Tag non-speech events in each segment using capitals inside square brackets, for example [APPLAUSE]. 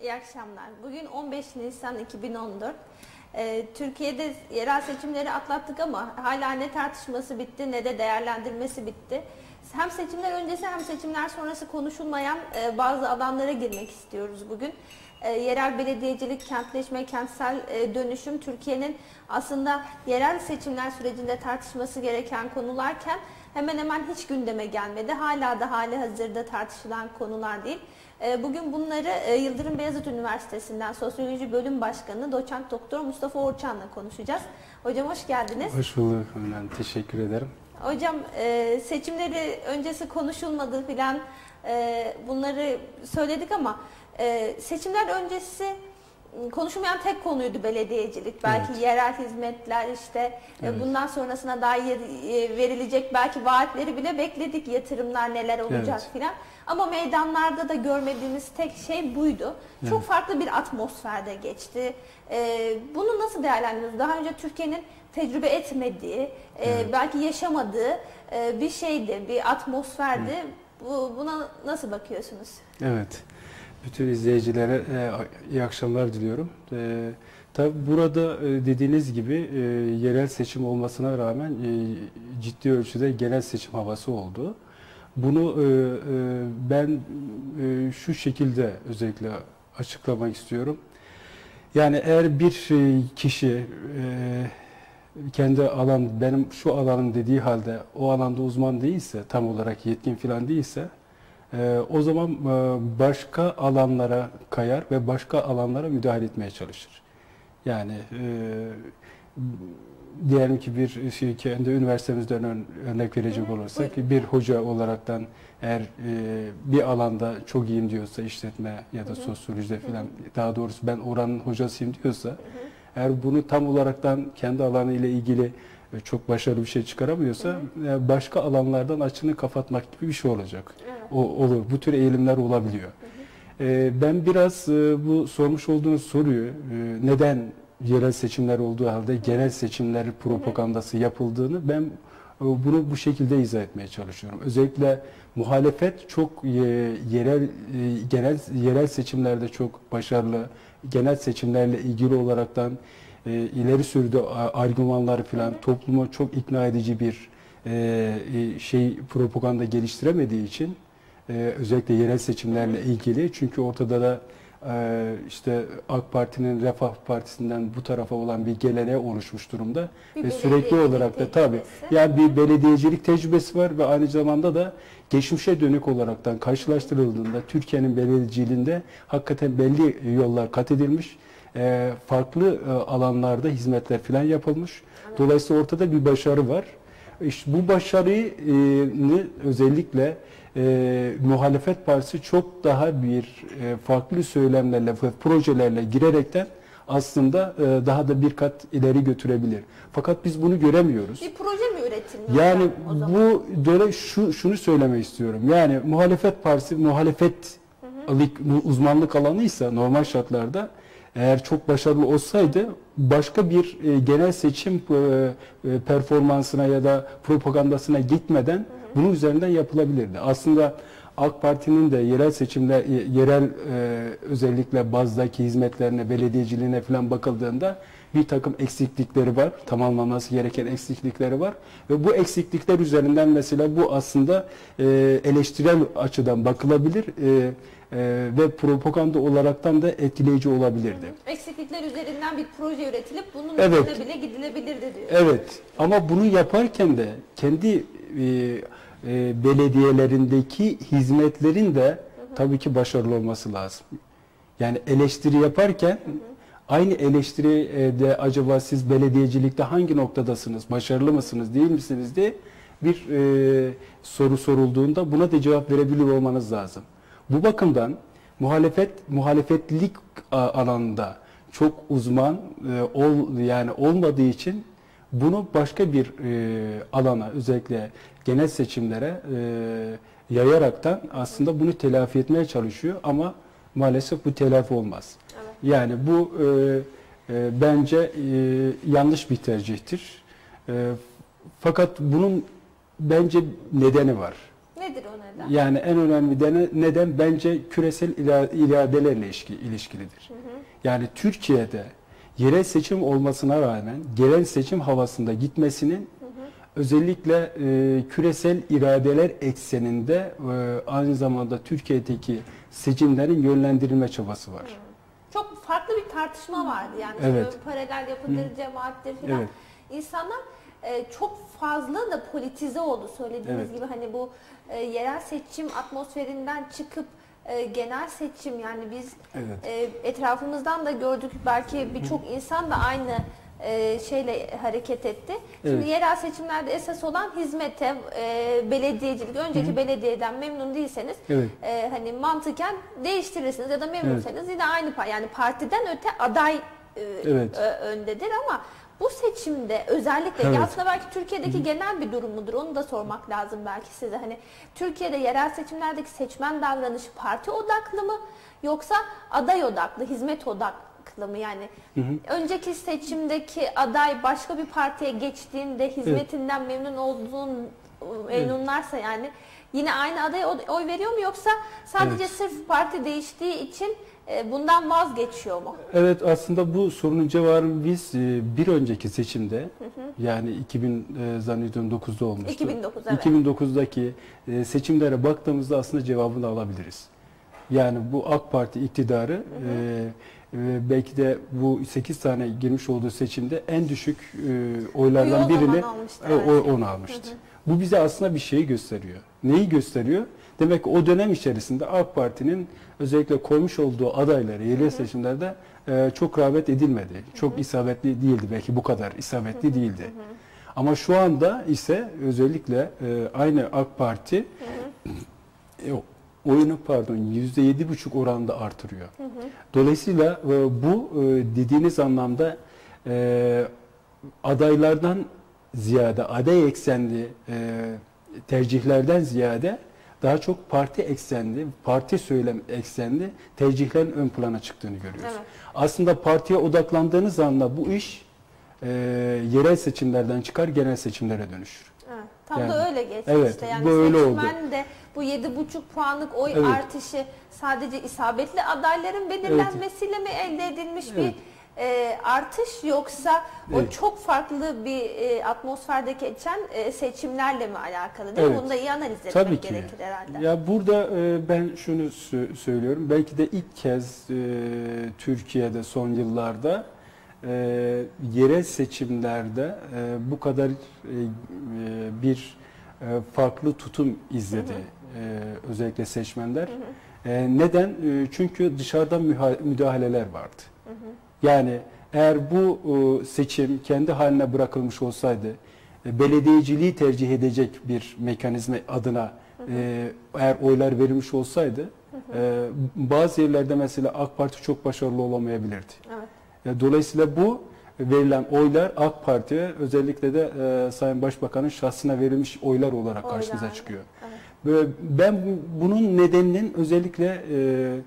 İyi akşamlar. Bugün 15 Nisan 2014. Ee, Türkiye'de yerel seçimleri atlattık ama hala ne tartışması bitti ne de değerlendirmesi bitti. Hem seçimler öncesi hem seçimler sonrası konuşulmayan e, bazı alanlara girmek istiyoruz bugün. E, yerel belediyecilik, kentleşme, kentsel e, dönüşüm Türkiye'nin aslında yerel seçimler sürecinde tartışması gereken konularken hemen hemen hiç gündeme gelmedi. Hala da hali hazırda tartışılan konular değil. E, bugün bunları e, Yıldırım Beyazıt Üniversitesi'nden Sosyoloji Bölüm Başkanı Doçent Doktor Mustafa Orçan'la konuşacağız. Hocam hoş geldiniz. Hoş bulduk. Ben teşekkür ederim. Hocam e, seçimleri öncesi konuşulmadı filan bunları söyledik ama seçimler öncesi konuşulmayan tek konuydu belediyecilik. Belki evet. yerel hizmetler işte evet. bundan sonrasına dair verilecek belki vaatleri bile bekledik. Yatırımlar neler olacak evet. filan. Ama meydanlarda da görmediğimiz tek şey buydu. Evet. Çok farklı bir atmosferde geçti. Ee, bunu nasıl değerlendiriyorsunuz? Daha önce Türkiye'nin tecrübe etmediği, e, evet. belki yaşamadığı e, bir şeydi, bir atmosferdi. Evet. Bu, buna nasıl bakıyorsunuz? Evet. Bütün izleyicilere e, iyi akşamlar diliyorum. E, tabii burada e, dediğiniz gibi e, yerel seçim olmasına rağmen e, ciddi ölçüde genel seçim havası oldu. Bunu e, e, ben e, şu şekilde özellikle açıklamak istiyorum. Yani eğer bir e, kişi e, kendi alan, benim şu alanım dediği halde o alanda uzman değilse, tam olarak yetkin falan değilse, e, o zaman e, başka alanlara kayar ve başka alanlara müdahale etmeye çalışır. Yani e, diyelim ki bir şey, kendi üniversitemizden ön, örnek verecek olursak Buyurun. bir hoca olaraktan eğer e, bir alanda çok iyiyim diyorsa işletme ya da sosyolojide falan daha doğrusu ben oranın hocasıyım diyorsa eğer bunu tam olaraktan kendi alanı ile ilgili e, çok başarılı bir şey çıkaramıyorsa e, başka alanlardan açını kapatmak gibi bir şey olacak. Evet. O, olur. Bu tür eğilimler olabiliyor. E, ben biraz e, bu sormuş olduğunuz soruyu e, neden yerel seçimler olduğu halde genel seçimler propagandası yapıldığını ben e, bunu bu şekilde izah etmeye çalışıyorum. Özellikle muhalefet çok e, yerel e, genel yerel seçimlerde çok başarılı. Genel seçimlerle ilgili olaraktan ileri sürdü argümanları falan topluma çok ikna edici bir şey propaganda geliştiremediği için özellikle yerel seçimlerle ilgili çünkü ortada da ee, işte AK Parti'nin Refah Partisi'nden bu tarafa olan bir geleneğe oluşmuş durumda. Bir ve sürekli olarak da tabii yani bir belediyecilik tecrübesi var ve aynı zamanda da geçmişe dönük olaraktan karşılaştırıldığında Türkiye'nin belediyeciliğinde hakikaten belli yollar kat edilmiş. Ee, farklı e, alanlarda hizmetler falan yapılmış. Dolayısıyla ortada bir başarı var. İşte bu başarıyı e, özellikle e, muhalefet partisi çok daha bir e, farklı söylemlerle ve projelerle girerekten aslında e, daha da bir kat ileri götürebilir. Fakat biz bunu göremiyoruz. Bir proje mi üretilmiyor? Yani bu böyle şu şunu söylemek istiyorum. Yani muhalefet partisi muhalefet hı hı. uzmanlık alanıysa normal şartlarda eğer çok başarılı olsaydı başka bir e, genel seçim e, e, performansına ya da propagandasına gitmeden hı. Bunun üzerinden yapılabilirdi. Aslında AK Parti'nin de yerel seçimde yerel e, özellikle bazdaki hizmetlerine, belediyeciliğine falan bakıldığında bir takım eksiklikleri var. Tamamlanması gereken eksiklikleri var. Ve bu eksiklikler üzerinden mesela bu aslında e, eleştirel açıdan bakılabilir. E, e, ve propaganda olaraktan da etkileyici olabilirdi. Eksiklikler üzerinden bir proje üretilip bunun evet. üzerine bile gidilebilirdi diyor. Evet ama bunu yaparken de kendi e, e, belediyelerindeki hizmetlerin de hı hı. tabii ki başarılı olması lazım. Yani eleştiri yaparken hı hı. aynı eleştiri de acaba siz belediyecilikte hangi noktadasınız, başarılı mısınız, değil misiniz diye bir e, soru sorulduğunda buna da cevap verebilir olmanız lazım. Bu bakımdan muhalefet muhalefetlik alanında çok uzman e, ol yani olmadığı için bunu başka bir e, alana özellikle genel seçimlere e, yayaraktan aslında bunu telafi etmeye çalışıyor ama maalesef bu telafi olmaz. Evet. Yani bu e, e, bence e, yanlış bir tercihtir. E, fakat bunun bence nedeni var. Nedir o neden? Yani en önemli dene- neden bence küresel iradelerle ilişki, ilişkilidir. Yani Türkiye'de yerel seçim olmasına rağmen gelen seçim havasında gitmesinin özellikle e, küresel iradeler ekseninde e, aynı zamanda Türkiye'deki seçimlerin yönlendirilme çabası var. Çok farklı bir tartışma vardı yani. Evet. Paralel yapıdır, cemaattir filan. Evet. İnsanlar e, çok fazla da politize oldu söylediğiniz Evet. gibi hani bu e, yerel seçim atmosferinden çıkıp e, genel seçim yani biz Evet. e, etrafımızdan da gördük belki birçok insan da aynı e, şeyle hareket etti. Şimdi Evet. yerel seçimlerde esas olan hizmete, e, belediyecilik, önceki belediyeden memnun değilseniz Evet. e, hani mantıken değiştirirsiniz ya da memnunsanız yine aynı yani partiden öte aday Evet. öndedir ama bu seçimde özellikle Evet. aslında belki Türkiye'deki genel bir durum mudur onu da sormak lazım belki size. Hani Türkiye'de yerel seçimlerdeki seçmen davranışı parti odaklı mı yoksa aday odaklı, hizmet odaklı mı? Yani önceki seçimdeki aday başka bir partiye geçtiğinde hizmetinden memnun olduğun memnunlarsa yani yine aynı adaya oy- veriyor mu yoksa sadece Evet. sırf parti değiştiği için e, bundan vazgeçiyor mu? Evet aslında bu sorunun cevabını biz e, bir önceki seçimde yani 2000 e, zannediyorum 9'da olmuştu. 2009 evet. 2009'daki e, seçimlere baktığımızda aslında cevabını alabiliriz. Yani bu AK Parti iktidarı e, e, belki de bu 8 tane girmiş olduğu seçimde en düşük e, oylardan birini almıştı, e, evet. onu almıştı. Bu bize aslında bir şeyi gösteriyor. Neyi gösteriyor? Demek ki o dönem içerisinde AK Parti'nin özellikle koymuş olduğu adayları yerel seçimlerde e, çok rağbet edilmedi. Çok isabetli değildi. Belki bu kadar isabetli değildi. Ama şu anda ise özellikle e, aynı AK Parti e, oyunu pardon yüzde yedi buçuk oranda artırıyor. Dolayısıyla e, bu e, dediğiniz anlamda e, adaylardan ziyade aday eksenli e, tercihlerden ziyade daha çok parti eksenli, parti söylem eksenli tercihlerin ön plana çıktığını görüyoruz. Evet. Aslında partiye odaklandığınız anda bu iş e, yerel seçimlerden çıkar genel seçimlere dönüşür. Evet, tam Yani, da öyle geçti evet, işte. Yani bu öyle oldu. de bu 7,5 puanlık oy Evet. artışı sadece isabetli adayların belirlenmesiyle mi elde edilmiş Evet. bir e, artış yoksa o Evet. çok farklı bir e, atmosferde geçen e, seçimlerle mi alakalı değil mi? Evet. Bunu da iyi analiz etmek Tabii ki. gerekir herhalde. Ya burada e, ben şunu sö- söylüyorum. Belki de ilk kez e, Türkiye'de son yıllarda e, yerel seçimlerde e, bu kadar e, e, bir e, farklı tutum izledi e, özellikle seçmenler. E, neden? E, çünkü dışarıdan müdahaleler vardı. Yani eğer bu e, seçim kendi haline bırakılmış olsaydı e, belediyeciliği tercih edecek bir mekanizma adına e, eğer oylar verilmiş olsaydı bazı yerlerde mesela AK Parti çok başarılı olamayabilirdi. Evet. Dolayısıyla bu verilen oylar AK Parti'ye özellikle de e, Sayın Başbakan'ın şahsına verilmiş oylar olarak Oylar. karşımıza çıkıyor. Evet. Böyle ben bu- bunun nedeninin özellikle e,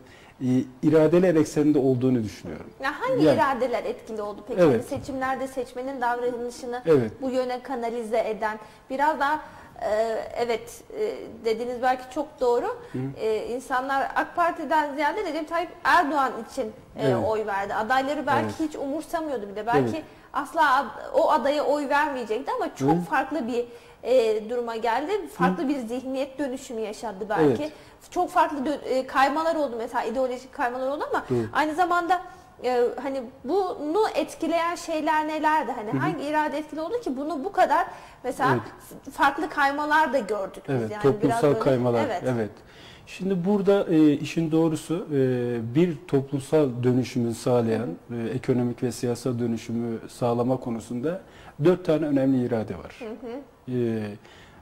iradeler ekseninde olduğunu düşünüyorum. Ya hangi Yani- iradeler etkili oldu peki? Evet. Hani seçimlerde seçmenin davranışını Evet. bu yöne kanalize eden biraz daha e, evet e, dediğiniz belki çok doğru. E, insanlar AK Parti'den ziyade Recep Tayyip Erdoğan için e, Evet. oy verdi. Adayları belki Evet. hiç umursamıyordu bile. Belki Evet. asla o adaya oy vermeyecekti ama çok Hı. farklı bir e, duruma geldi. Farklı bir zihniyet dönüşümü yaşadı belki. Evet. Çok farklı e, kaymalar oldu mesela ideolojik kaymalar oldu ama Hı. aynı zamanda e, hani bunu etkileyen şeyler nelerdi? Hani hangi irade etkili oldu ki bunu bu kadar mesela f- farklı kaymalar da gördük biz Evet, yani toplumsal böyle- kaymalar. Evet. Evet. Şimdi burada e, işin doğrusu e, bir toplumsal dönüşümü sağlayan, e, ekonomik ve siyasal dönüşümü sağlama konusunda dört tane önemli irade var. E,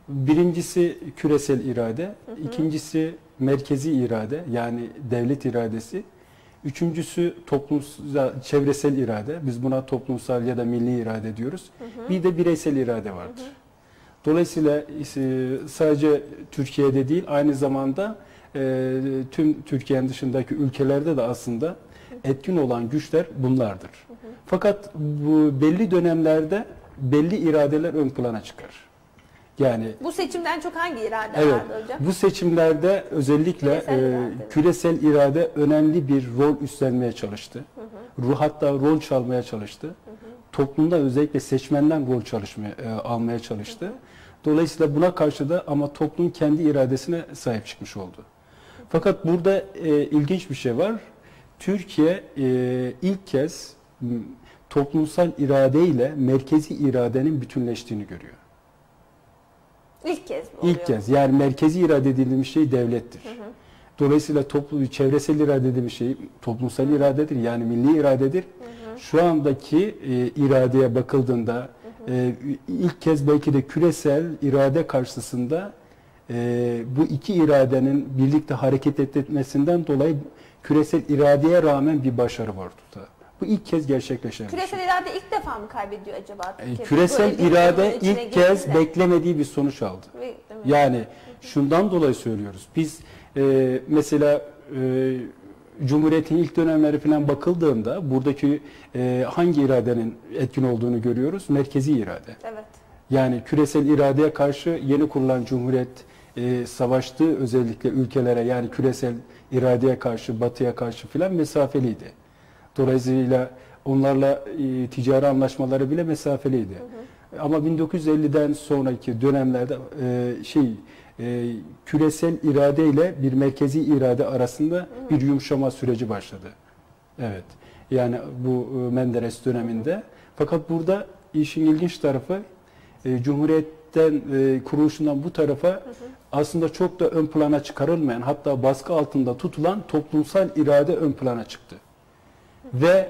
birincisi küresel irade, ikincisi merkezi irade yani devlet iradesi, üçüncüsü toplumsal, çevresel irade, biz buna toplumsal ya da milli irade diyoruz. Bir de bireysel irade vardır. Dolayısıyla e, sadece Türkiye'de değil aynı zamanda e, tüm Türkiye'nin dışındaki ülkelerde de aslında etkin olan güçler bunlardır. Fakat bu belli dönemlerde belli iradeler ön plana çıkar. Yani Bu seçimden çok hangi irade Evet. vardı hocam? Bu seçimlerde özellikle Küresel e, irade. küresel irade önemli bir rol üstlenmeye çalıştı. Ruh hatta rol çalmaya çalıştı. Toplumda özellikle seçmenden rol çalışmaya e, almaya çalıştı. Dolayısıyla buna karşı da ama toplum kendi iradesine sahip çıkmış oldu. Fakat burada e, ilginç bir şey var. Türkiye e, ilk kez toplumsal irade ile merkezi iradenin bütünleştiğini görüyor. İlk kez mi oluyor? İlk kez yani merkezi irade dediğimiz şey devlettir. Dolayısıyla toplu, çevresel irade dediğimiz şey toplumsal iradedir yani milli iradedir. Şu andaki e, iradeye bakıldığında e, ilk kez belki de küresel irade karşısında e, bu iki iradenin birlikte hareket etmesinden dolayı küresel iradeye rağmen bir başarı var burada. Bu ilk kez gerçekleşen bir şey. Küresel irade ilk defa mı kaybediyor acaba? E, Türkiye'de? Küresel Böyle irade ilk kez girdiğinde. beklemediği bir sonuç aldı. Yani şundan dolayı söylüyoruz. Biz e, mesela e, Cumhuriyet'in ilk dönemleri falan bakıldığında buradaki e, hangi iradenin etkin olduğunu görüyoruz? Merkezi irade. Evet. Yani küresel iradeye karşı yeni kurulan Cumhuriyet e, savaştığı özellikle ülkelere yani küresel iradeye karşı, batıya karşı filan mesafeliydi. Dolayısıyla onlarla e, ticari anlaşmaları bile mesafeliydi. Ama 1950'den sonraki dönemlerde e, şey e, küresel irade ile bir merkezi irade arasında bir yumuşama süreci başladı. Evet. Yani bu e, Menderes döneminde. Fakat burada işin ilginç tarafı e, Cumhuriyet'ten e, kuruluşundan bu tarafa aslında çok da ön plana çıkarılmayan hatta baskı altında tutulan toplumsal irade ön plana çıktı. Ve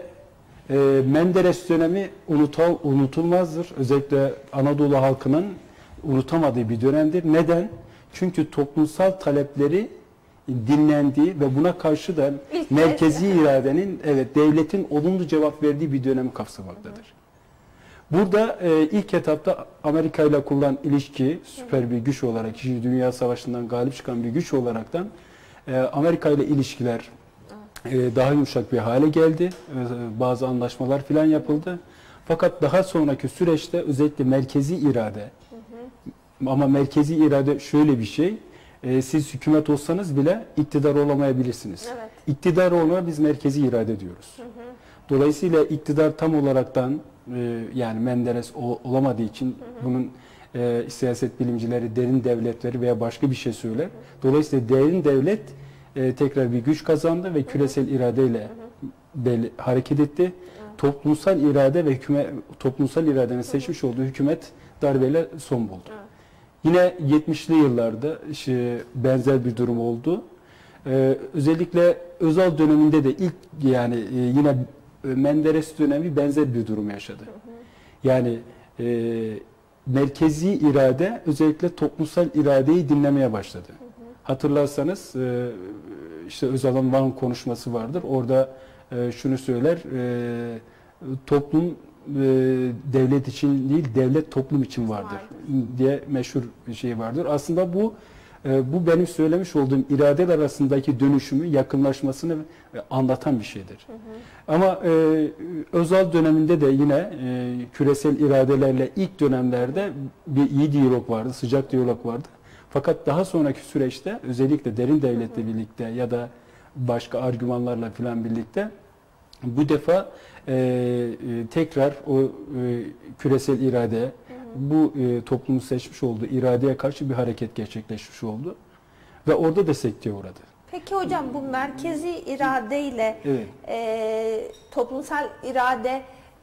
e, Menderes dönemi unutal, unutulmazdır. Özellikle Anadolu halkının unutamadığı bir dönemdir. Neden? Çünkü toplumsal talepleri dinlendiği ve buna karşı da İlk merkezi kez. iradenin evet devletin olumlu cevap verdiği bir dönemi kapsamaktadır. Burada e, ilk etapta Amerika ile kurulan ilişki süper bir güç olarak, İkinci Dünya Savaşı'ndan galip çıkan bir güç olaraktan e, Amerika ile ilişkiler daha yumuşak bir hale geldi. E, bazı anlaşmalar filan yapıldı. Fakat daha sonraki süreçte özellikle merkezi irade ama merkezi irade şöyle bir şey. e, siz hükümet olsanız bile iktidar olamayabilirsiniz. Evet. İktidar olana biz merkezi irade diyoruz. Dolayısıyla iktidar tam olaraktan e, yani Menderes olamadığı için bunun e, siyaset bilimcileri derin devletleri veya başka bir şey söyler. Dolayısıyla derin devlet e, tekrar bir güç kazandı ve küresel iradeyle belli, hareket etti. Toplumsal irade ve hükümet toplumsal iradenin seçmiş olduğu hükümet darbeyle son buldu. Yine 70'li yıllarda işte benzer bir durum oldu. Ee, özellikle Özal döneminde de ilk yani e, yine Menderes dönemi benzer bir durum yaşadı. Yani e, merkezi irade özellikle toplumsal iradeyi dinlemeye başladı. Hatırlarsanız e, işte Özal'ın Van konuşması vardır. Orada e, şunu söyler, e, toplum e, devlet için değil, devlet toplum için vardır diye meşhur bir şey vardır. Aslında bu e, bu benim söylemiş olduğum iradeler arasındaki dönüşümü, yakınlaşmasını e, anlatan bir şeydir. Ama e, Özal döneminde de yine e, küresel iradelerle ilk dönemlerde bir iyi diyalog vardı, sıcak diyalog vardı. Fakat daha sonraki süreçte özellikle derin devletle birlikte ya da başka argümanlarla filan birlikte bu defa e, e, tekrar o e, küresel irade bu e, toplumun seçmiş olduğu iradeye karşı bir hareket gerçekleşmiş oldu ve orada da sekteye uğradı. Peki hocam bu merkezi iradeyle Evet. e, toplumsal irade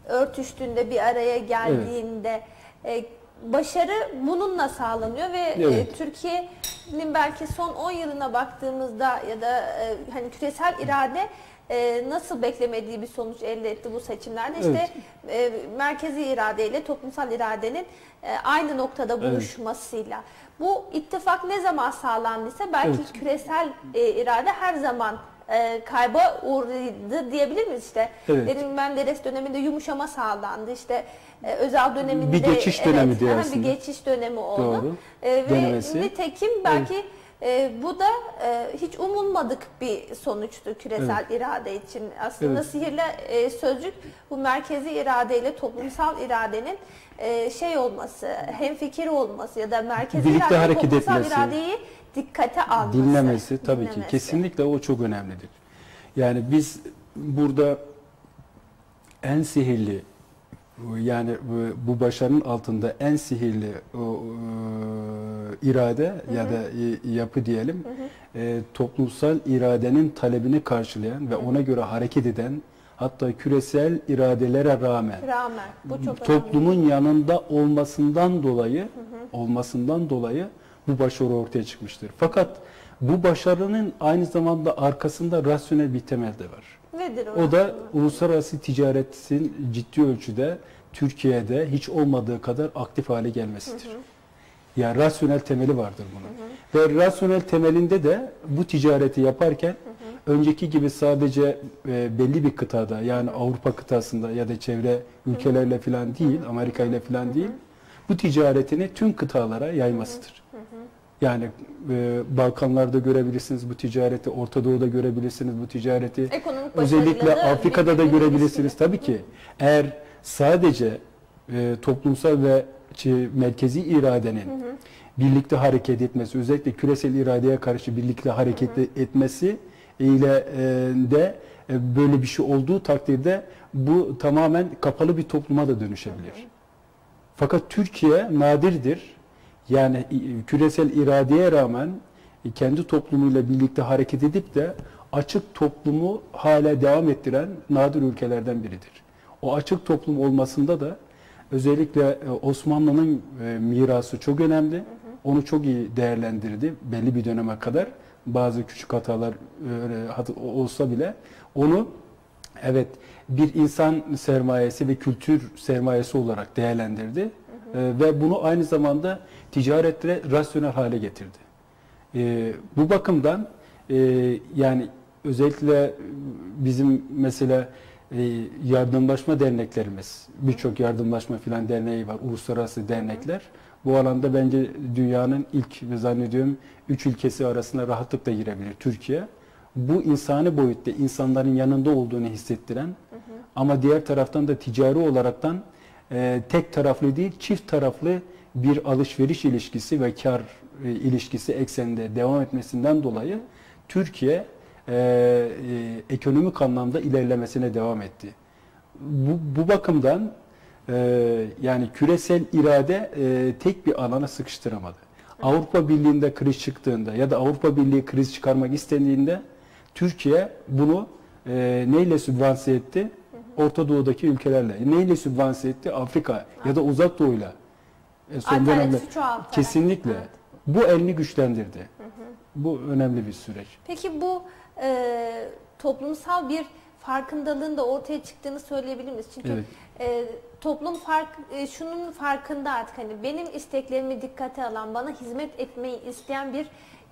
örtüştüğünde bir araya geldiğinde e, başarı bununla sağlanıyor ve e, Evet. Türkiye'nin belki son 10 yılına baktığımızda ya da e, hani küresel irade e, nasıl beklemediği bir sonuç elde etti bu seçimlerde işte e, merkezi iradeyle toplumsal iradenin e, aynı noktada Evet. buluşmasıyla. Bu ittifak ne zaman sağlandıysa belki Evet. küresel e, irade her zaman e, kayba uğradı diyebilir miyiz işte? Evet. Dedim Menderes döneminde yumuşama sağlandı işte e, Özal döneminde Bir geçiş dönemi aha, aslında. Bir geçiş dönemi oldu. Doğru. E, ve Denemesi. nitekim belki E, bu da e, hiç umulmadık bir sonuçtu küresel irade için. Aslında Evet. sihirli e, sözcük bu merkezi iradeyle toplumsal iradenin e, şey olması, hemfikir olması ya da merkezi Birlikte irade toplumsal etmesi. iradeyi dikkate alması. Dinlemesi tabii ki. Dinlemesi. Kesinlikle o çok önemlidir. Yani biz burada en sihirli yani bu- bu başarının altında en sihirli o, e, irade ya da e, yapı diyelim e, toplumsal iradenin talebini karşılayan ve ona göre hareket eden hatta küresel iradelere rağmen Rağmen. Bu çok önemli. toplumun yanında olmasından dolayı olmasından dolayı bu başarı ortaya çıkmıştır. Fakat bu başarının aynı zamanda arkasında rasyonel bir temel de var. Nedir O da uluslararası ticaretin ciddi ölçüde Türkiye'de hiç olmadığı kadar aktif hale gelmesidir. Yani rasyonel temeli vardır bunun. Ve rasyonel temelinde de bu ticareti yaparken önceki gibi sadece e, belli bir kıtada yani Avrupa kıtasında ya da çevre ülkelerle falan değil, Amerika ile falan değil, bu ticaretini tüm kıtalara yaymasıdır. Yani e, Balkanlarda görebilirsiniz bu ticareti, Orta Doğu'da görebilirsiniz bu ticareti. Ekonomik Özellikle Afrika'da da görebilirsiniz ilişkili. tabii ki. Eğer sadece e, toplumsal ve şey, merkezi iradenin birlikte hareket etmesi, özellikle küresel iradeye karşı birlikte hareket etmesi ile e, de e, böyle bir şey olduğu takdirde bu tamamen kapalı bir topluma da dönüşebilir. Fakat Türkiye nadirdir. Yani küresel iradeye rağmen e, kendi toplumuyla birlikte hareket edip de açık toplumu hala devam ettiren nadir ülkelerden biridir. O açık toplum olmasında da özellikle e, Osmanlı'nın e, mirası çok önemli. Onu çok iyi değerlendirdi belli bir döneme kadar. Bazı küçük hatalar olsa bile onu evet bir insan sermayesi ve kültür sermayesi olarak değerlendirdi. Ve bunu aynı zamanda ticaretle rasyonel hale getirdi. E, bu bakımdan e, yani özellikle bizim mesela e, yardımlaşma derneklerimiz, birçok yardımlaşma filan derneği var, uluslararası dernekler. Bu alanda bence dünyanın ilk ve zannediyorum üç ülkesi arasında rahatlıkla girebilir Türkiye. Bu insani boyutta insanların yanında olduğunu hissettiren ama diğer taraftan da ticari olaraktan e, tek taraflı değil çift taraflı bir alışveriş ilişkisi ve kar e, ilişkisi ekseninde devam etmesinden dolayı Türkiye e, e, ekonomik anlamda ilerlemesine devam etti. Bu, bu bakımdan e, yani küresel irade e, tek bir alana sıkıştıramadı. Avrupa Birliği'nde kriz çıktığında ya da Avrupa Birliği kriz çıkarmak istendiğinde Türkiye bunu e, neyle sübvanse etti? Orta Doğu'daki ülkelerle. Neyle sübvanse etti? Afrika ya da Uzak Doğu'yla. E, son dönemde Alternatifi çoğaltarak. kesinlikle Evet. bu elini güçlendirdi. Bu önemli bir süreç. Peki bu e, toplumsal bir farkındalığın da ortaya çıktığını söyleyebilir miyiz? Çünkü Evet. e, toplum fark e, şunun farkında artık hani benim isteklerimi dikkate alan, bana hizmet etmeyi isteyen bir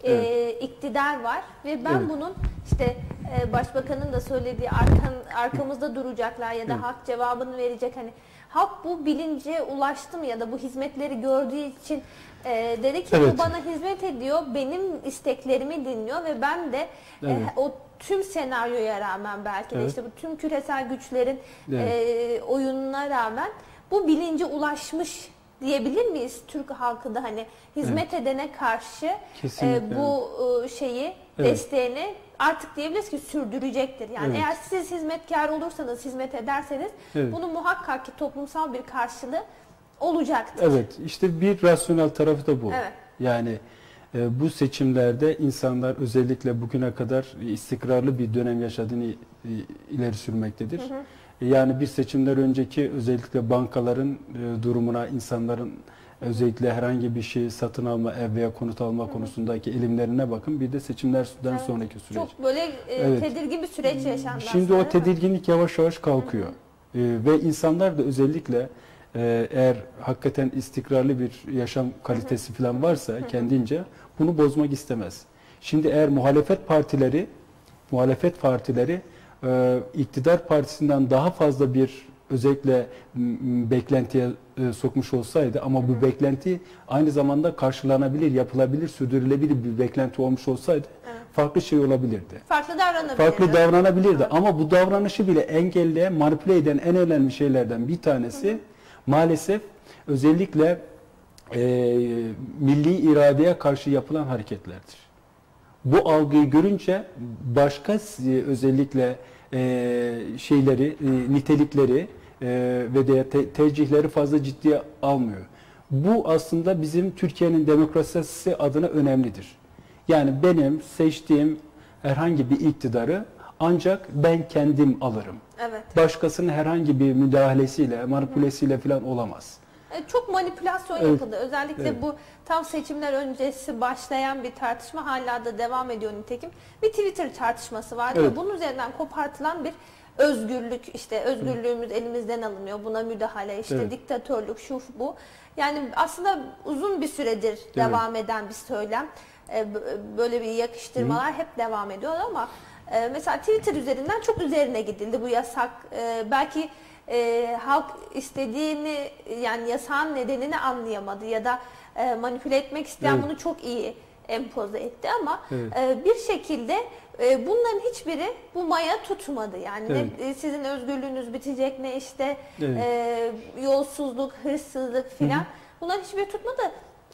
e, iktidar var ve ben Evet. bunun işte e, başbakanın da söylediği arkan, arkamızda duracaklar ya da Evet. halk cevabını verecek hani halk bu bilince ulaştı mı ya da bu hizmetleri gördüğü için e, dedi ki Evet. bu bana hizmet ediyor, benim isteklerimi dinliyor ve ben de Evet. e, o tüm senaryoya rağmen belki de Evet. işte bu tüm küresel güçlerin Evet. e, oyununa rağmen bu bilince ulaşmış diyebilir miyiz Türk halkı da hani hizmet edene karşı e, bu e, şeyi Evet. desteğini artık diyebiliriz ki sürdürecektir. Yani Evet. eğer siz hizmetkar olursanız, hizmet ederseniz Evet. bunun muhakkak ki toplumsal bir karşılığı olacaktır. Evet, işte bir rasyonel tarafı da bu. Evet. Yani e, bu seçimlerde insanlar özellikle bugüne kadar istikrarlı bir dönem yaşadığını e, ileri sürmektedir. E, Yani bir seçimler önceki özellikle bankaların e, durumuna, insanların özellikle herhangi bir şey satın alma, ev veya konut alma konusundaki eğilimlerine bakın. Bir de seçimlerden Evet. sonraki süreç. Çok böyle e, Evet. tedirgin bir süreç yaşandı Şimdi aslında, o mi? tedirginlik yavaş yavaş kalkıyor. Ee, ve insanlar da özellikle e, eğer hakikaten istikrarlı bir yaşam kalitesi falan varsa kendince bunu bozmak istemez. Şimdi eğer muhalefet partileri muhalefet partileri e, iktidar partisinden daha fazla bir özellikle beklentiye e, sokmuş olsaydı ama bu beklenti aynı zamanda karşılanabilir, yapılabilir, sürdürülebilir bir beklenti olmuş olsaydı Evet. farklı şey olabilirdi. Farklı davranabilir. Farklı davranabilirdi Evet. ama bu davranışı bile engelleyen, manipüle eden en önemli şeylerden bir tanesi maalesef özellikle e, milli iradeye karşı yapılan hareketlerdir. Bu algıyı görünce başka s- özellikle e, şeyleri, e, nitelikleri e, ve de te- tercihleri fazla ciddiye almıyor. Bu aslında bizim Türkiye'nin demokrasisi adına önemlidir. Yani benim seçtiğim herhangi bir iktidarı ancak ben kendim alırım. Evet. Başkasının herhangi bir müdahalesiyle, manipülesiyle falan olamaz. E, Çok manipülasyon Evet. yapıldı. Özellikle Evet. bu tam seçimler öncesi başlayan bir tartışma hala da devam ediyor nitekim. Bir Twitter tartışması vardı Evet. ve bunun üzerinden kopartılan bir özgürlük işte özgürlüğümüz elimizden alınıyor. Buna müdahale işte Evet. diktatörlük şu bu. Yani aslında uzun bir süredir devam eden bir söylem. E, Böyle bir yakıştırmalar hep devam ediyor ama e, mesela Twitter üzerinden çok üzerine gidildi bu yasak. E, Belki e, halk istediğini yani yasağın nedenini anlayamadı ya da e, manipüle etmek isteyen Evet. bunu çok iyi empoze etti ama Evet. e, bir şekilde e, bunların hiçbiri bu maya tutmadı. Yani Evet. ne e, sizin özgürlüğünüz bitecek ne işte Evet. e, yolsuzluk, hırsızlık filan. Bunların hiçbiri tutmadı.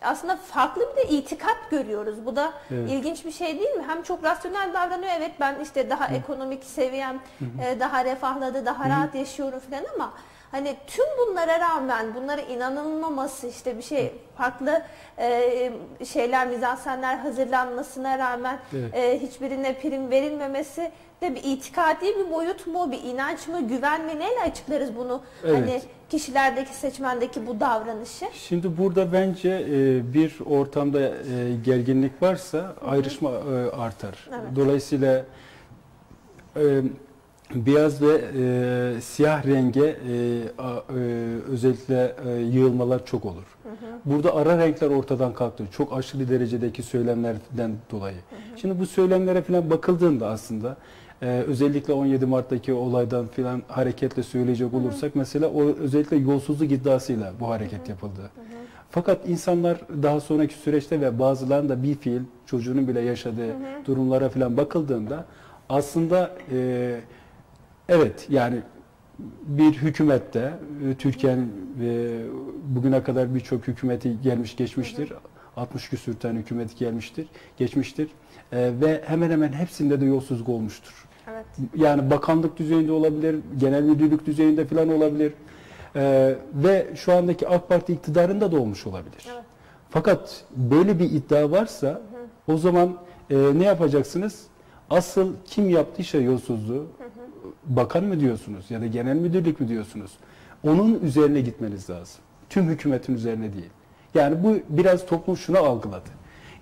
Aslında farklı bir de itikat görüyoruz. Bu da Evet. ilginç bir şey değil mi? Hem çok rasyonel davranıyor. Evet ben işte daha ekonomik seviyem e, daha refahladı, daha rahat yaşıyorum filan ama hani tüm bunlara rağmen bunlara inanılmaması işte bir şey farklı e, şeyler mizansenler hazırlanmasına rağmen Evet. e, hiçbirine prim verilmemesi de bir itikadi bir boyut mu, bir inanç mı, güven mi neyle açıklarız bunu? Evet. Hani kişilerdeki, seçmendeki bu davranışı. Şimdi burada bence e, bir ortamda e, gerginlik varsa ayrışma e, artar. Evet. Dolayısıyla e, beyaz ve e, siyah renge e, a- e, özellikle e, yığılmalar çok olur. Burada ara renkler ortadan kalktı. Çok aşırı derecedeki söylemlerden dolayı. Şimdi bu söylemlere falan bakıldığında aslında e, özellikle 17 Mart'taki olaydan falan hareketle söyleyecek olursak mesela o özellikle yolsuzluk iddiasıyla bu hareket yapıldı. Fakat insanlar daha sonraki süreçte ve bazılarında bir fiil çocuğunun bile yaşadığı durumlara falan bakıldığında aslında e, evet yani bir hükümette e, Türkiye'nin e, bugüne kadar birçok hükümeti gelmiş geçmiştir. 60 küsür tane hükümeti gelmiştir, geçmiştir. E, ve hemen hemen hepsinde de yolsuzluk olmuştur. Evet. Yani bakanlık düzeyinde olabilir, genel müdürlük düzeyinde falan olabilir. E, ve şu andaki AK Parti iktidarında da olmuş olabilir. Evet. Fakat böyle bir iddia varsa o zaman e, ne yapacaksınız? Asıl kim yaptıysa yolsuzluğu bakan mı diyorsunuz ya da genel müdürlük mü diyorsunuz? Onun üzerine gitmeniz lazım. Tüm hükümetin üzerine değil. Yani bu biraz toplum şunu algıladı.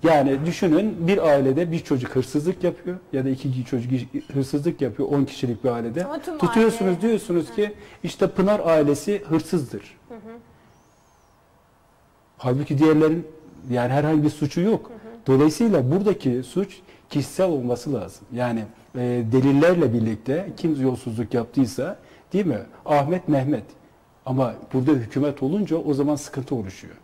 Yani düşünün bir ailede bir çocuk hırsızlık yapıyor ya da iki çocuk hırsızlık yapıyor 10 kişilik bir ailede. Tutuyorsunuz aile- diyorsunuz ki işte Pınar ailesi hırsızdır. Halbuki diğerlerin yani herhangi bir suçu yok. Dolayısıyla buradaki suç kişisel olması lazım. Yani e, delillerle birlikte kim yolsuzluk yaptıysa değil mi? Ahmet Mehmet. Ama burada hükümet olunca o zaman sıkıntı oluşuyor.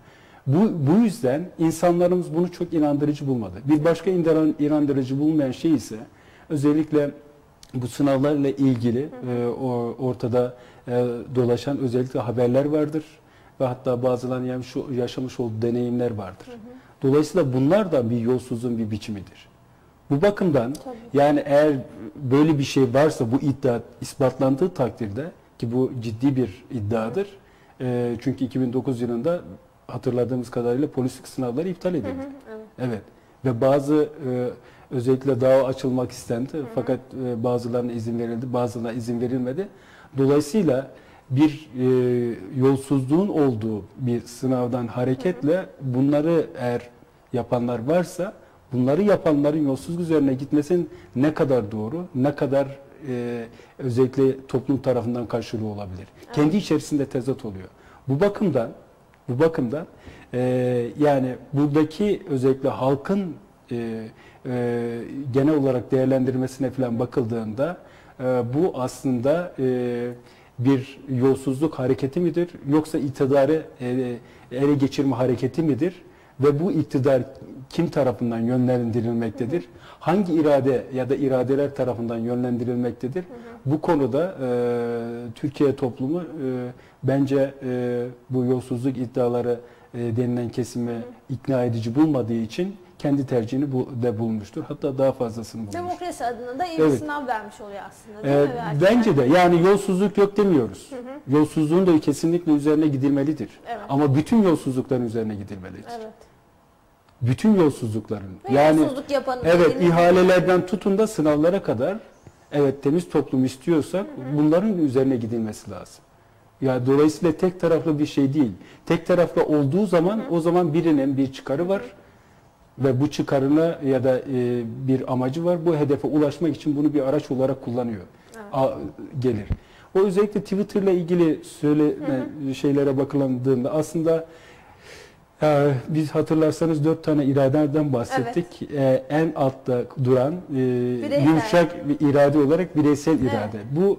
Bu, bu yüzden insanlarımız bunu çok inandırıcı bulmadı. Bir başka inandır- inandırıcı bulmayan şey ise özellikle bu sınavlarla ilgili e, o ortada e, dolaşan özellikle haberler vardır ve hatta bazılarının yaşamış olduğu deneyimler vardır. Dolayısıyla bunlar da bir yolsuzluğun bir biçimidir. Bu bakımdan Tabii. yani eğer böyle bir şey varsa bu iddia ispatlandığı takdirde ki bu ciddi bir iddiadır. E, çünkü 2009 yılında hatırladığımız kadarıyla polislik sınavları iptal edildi. Evet. Evet. Ve bazı e, özellikle dava açılmak istendi fakat e, bazılarına izin verildi, bazılarına izin verilmedi. Dolayısıyla bir e, yolsuzluğun olduğu bir sınavdan hareketle bunları eğer yapanlar varsa bunları yapanların yolsuzluk üzerine gitmesin ne kadar doğru, ne kadar e, özellikle toplum tarafından karşılığı olabilir. Kendi içerisinde tezat oluyor. Bu bakımdan bu bakımdan e, yani buradaki özellikle halkın e, e, genel olarak değerlendirmesine falan bakıldığında e, bu aslında e, bir yolsuzluk hareketi midir yoksa iktidarı e, ele geçirme hareketi midir ve bu iktidar kim tarafından yönlendirilmektedir? Hangi irade ya da iradeler tarafından yönlendirilmektedir? Bu konuda e, Türkiye toplumu e, bence e, bu yolsuzluk iddiaları e, denilen kesimi ikna edici bulmadığı için kendi tercihini bu de bulmuştur. Hatta daha fazlasını bulmuştur. Demokrasi adına da iyi bir Evet. sınav vermiş oluyor aslında değil Ee, mi? Belki bence de yani yolsuzluk yok demiyoruz. Yolsuzluğun da kesinlikle üzerine gidilmelidir. Evet. Ama bütün yolsuzlukların üzerine gidilmelidir. Evet. Bütün yolsuzlukların. Ve yani yolsuzluk yapanın evet ihalelerden tutun da sınavlara kadar evet temiz toplum istiyorsak bunların üzerine gidilmesi lazım. Ya dolayısıyla tek taraflı bir şey değil. Tek taraflı olduğu zaman o zaman birinin bir çıkarı var ve bu çıkarına ya da e, bir amacı var. Bu hedefe ulaşmak için bunu bir araç olarak kullanıyor. Evet. A- gelir. O özellikle Twitter'la ilgili söyleme şeylere bakıldığında aslında e, biz hatırlarsanız dört tane iradeden bahsettik. E, en altta duran e, Bireysel. yumuşak bir irade olarak bireysel Evet. irade. Bu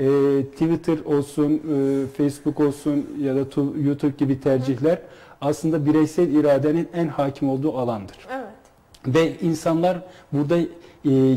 e, Twitter olsun, e, Facebook olsun ya da tu- YouTube gibi tercihler aslında bireysel iradenin en hakim olduğu alandır. Evet. Ve insanlar burada e,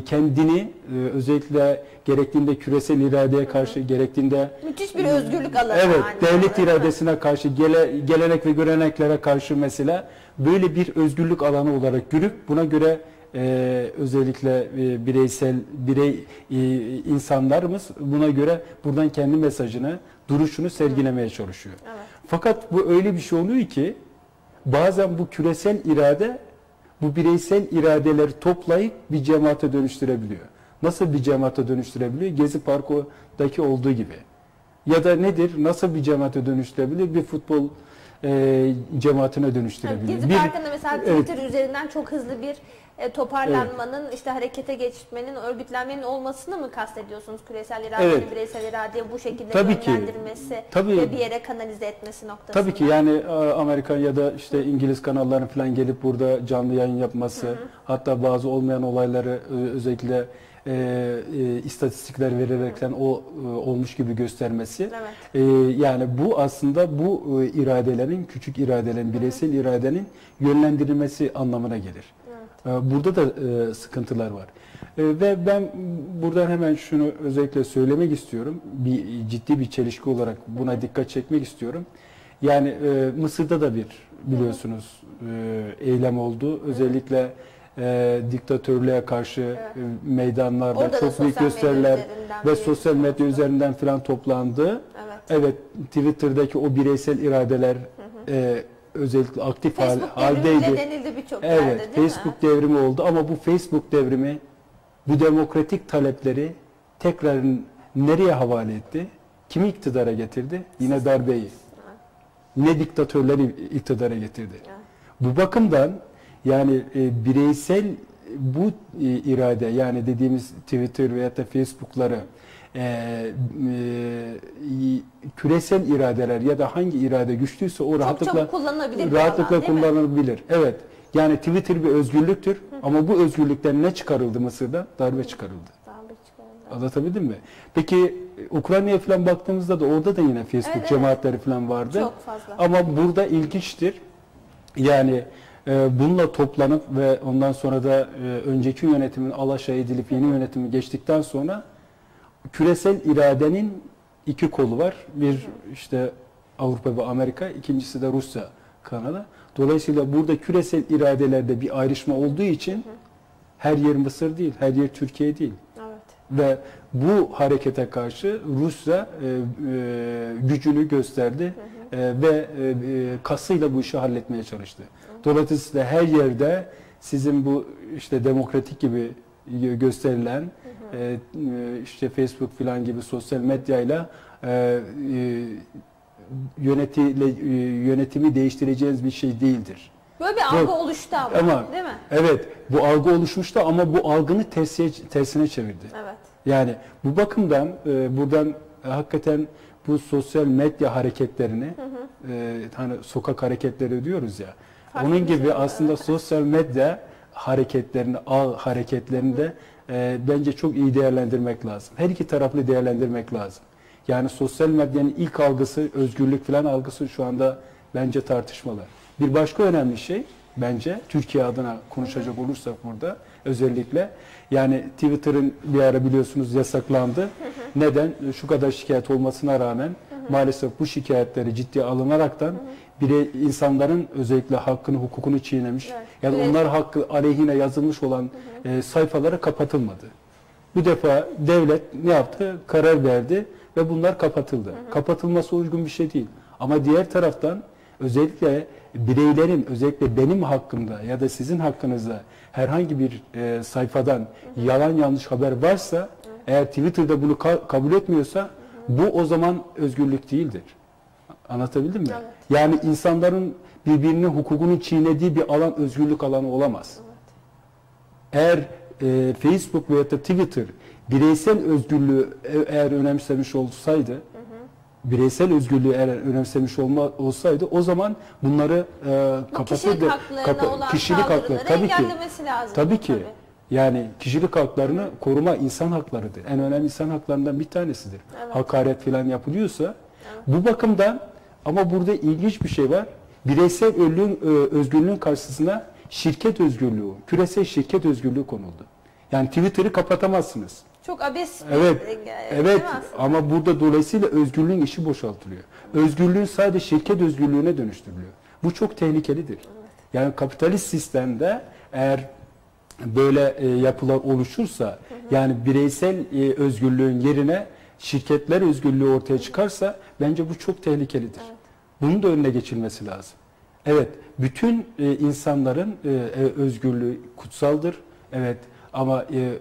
kendini e, özellikle gerektiğinde küresel iradeye karşı, gerektiğinde Müthiş bir özgürlük alanı. evet aynı devlet iradesine karşı, gele, gelenek ve göreneklere karşı mesela böyle bir özgürlük alanı olarak görüp buna göre e, özellikle e, bireysel birey e, insanlarımız buna göre buradan kendi mesajını, duruşunu sergilemeye çalışıyor. Evet. Fakat bu öyle bir şey oluyor ki bazen bu küresel irade bu bireysel iradeleri toplayıp bir cemaate dönüştürebiliyor. Nasıl bir cemaate dönüştürebiliyor? Gezi Parkı'daki olduğu gibi. Ya da nedir? Nasıl bir cemaate dönüştürebilir? Bir futbol e, cemaatine Evet, dönüştürebilir. Gezi Parkı'nda mesela Evet. Twitter üzerinden çok hızlı bir e, toparlanmanın, işte harekete geçmenin, örgütlenmenin olmasını mı kastediyorsunuz? Küresel iradenin Evet. bireysel iradeye bu şekilde Tabii ki. yönlendirmesi Tabii. ve bir yere kanalize etmesi noktasında. Tabii ki yani e, Amerikan ya da işte İngiliz kanallarının falan gelip burada canlı yayın yapması, hatta bazı olmayan olayları e, özellikle e, e, istatistikler vererekten o e, olmuş gibi göstermesi. Evet. E, yani bu aslında bu e, iradelerin, küçük iradelerin, bireysel iradenin yönlendirilmesi anlamına gelir. Evet. E, Burada da e, sıkıntılar var. E, Ve ben buradan hemen şunu özellikle söylemek istiyorum. Bir ciddi bir çelişki olarak buna dikkat çekmek istiyorum. Yani e, Mısır'da da bir biliyorsunuz e, eylem oldu. Özellikle e, diktatörlüğe karşı Evet. e, meydanlarda Orada da çok büyük gösteriler ve bir sosyal medya sonuçta. üzerinden falan toplandı. Evet. Evet Twitter'daki o bireysel iradeler e, özellikle aktif hal, Facebook haldeydi. bile denildi birçok yerde Evet, değil Facebook mi? devrimi oldu ama bu Facebook devrimi bu demokratik talepleri tekrar nereye havale etti? Kimi iktidara getirdi? Yine darbeyi. Ne diktatörleri iktidara getirdi. Bu bakımdan yani e, bireysel bu e, irade yani dediğimiz Twitter veya da Facebook'ları e, e, küresel iradeler ya da hangi irade güçlüyse o Çok rahatlıkla kullanılabilir rahatlıkla alan değil mi? kullanılabilir. Evet. Yani Twitter bir özgürlüktür ama bu özgürlükten ne çıkarıldı Mısır'da? Darbe çıkarıldı. Darbe çıkarıldı. Anlatabildim mi? Peki Ukrayna'ya falan baktığımızda da orada da yine Facebook Evet, evet. cemaatleri falan vardı. Çok fazla. Ama burada ilginçtir. Yani bununla toplanıp ve ondan sonra da e, önceki yönetimin alaşağı edilip yeni yönetimi geçtikten sonra küresel iradenin iki kolu var. Bir işte Avrupa ve Amerika, ikincisi de Rusya, Kanada. Dolayısıyla burada küresel iradelerde bir ayrışma olduğu için her yer Mısır değil, her yer Türkiye değil. Evet. Ve bu harekete karşı Rusya e, e, gücünü gösterdi E, ve e, e, kasıyla bu işi halletmeye çalıştı. Dolayısıyla her yerde sizin bu işte demokratik gibi gösterilen e, e, işte Facebook falan gibi sosyal medyayla e, e, e, yönetimi değiştireceğiniz bir şey değildir. Böyle bir algı Yok. oluştu ama, Ama değil mi? evet bu algı oluşmuştu ama bu algını tersiye, tersine çevirdi. Evet. Yani bu bakımdan e, buradan e, hakikaten bu sosyal medya hareketlerini e, hani sokak hareketleri diyoruz ya. Farklı onun gibi şey, aslında sosyal medya hareketlerini, ağ hareketlerini de e, bence çok iyi değerlendirmek lazım. Her iki taraflı değerlendirmek lazım. Yani sosyal medyanın ilk algısı, özgürlük falan algısı şu anda bence tartışmalı. Bir başka önemli şey bence Türkiye adına konuşacak olursak burada özellikle yani Twitter'ın bir ara biliyorsunuz yasaklandı. Neden? Şu kadar şikayet olmasına rağmen maalesef bu şikayetleri ciddiye alınaraktan bire insanların özellikle hakkını, hukukunu çiğnemiş Evet. ya da Evet. onlar hakkı aleyhine yazılmış olan e, sayfaları kapatılmadı. Bu defa devlet ne yaptı? Karar verdi ve bunlar kapatıldı. Kapatılması uygun bir şey değil. Ama diğer taraftan özellikle bireylerin özellikle benim hakkımda ya da sizin hakkınızda herhangi bir e, sayfadan yalan yanlış haber varsa eğer Twitter'da bunu ka- kabul etmiyorsa bu o zaman özgürlük değildir. Anlatabildim mi? Evet. Yani insanların birbirinin hukukunu çiğnediği bir alan özgürlük alanı olamaz. Eğer e, Facebook veya da Twitter bireysel özgürlüğü e- eğer önemsemiş olsaydı, bireysel özgürlüğü eğer önemsemiş olma, olsaydı o zaman bunları e, Bu kişilik kapatırdı. haklarına olan kişilik hakları tabii ki. lazım. Tabii ki. Yani kişilik haklarını koruma insan haklarıdır. En önemli insan haklarından bir tanesidir. Evet. Hakaret falan yapılıyorsa bu bakımdan ama burada ilginç bir şey var. Bireysel özgürlüğün, e, özgürlüğün karşısına şirket özgürlüğü, küresel şirket özgürlüğü konuldu. Yani Twitter'ı kapatamazsınız. Çok abes bir Evet. değil Evet ama burada dolayısıyla özgürlüğün işi boşaltılıyor. Özgürlüğün sadece şirket özgürlüğüne dönüştürülüyor. Bu çok tehlikelidir. Yani kapitalist sistemde eğer böyle e, yapılar oluşursa yani bireysel e, özgürlüğün yerine şirketler özgürlüğü ortaya çıkarsa bence bu çok tehlikelidir. Bunun da önüne geçilmesi lazım. Evet, bütün e, insanların e, e, özgürlüğü kutsaldır. Evet ama e,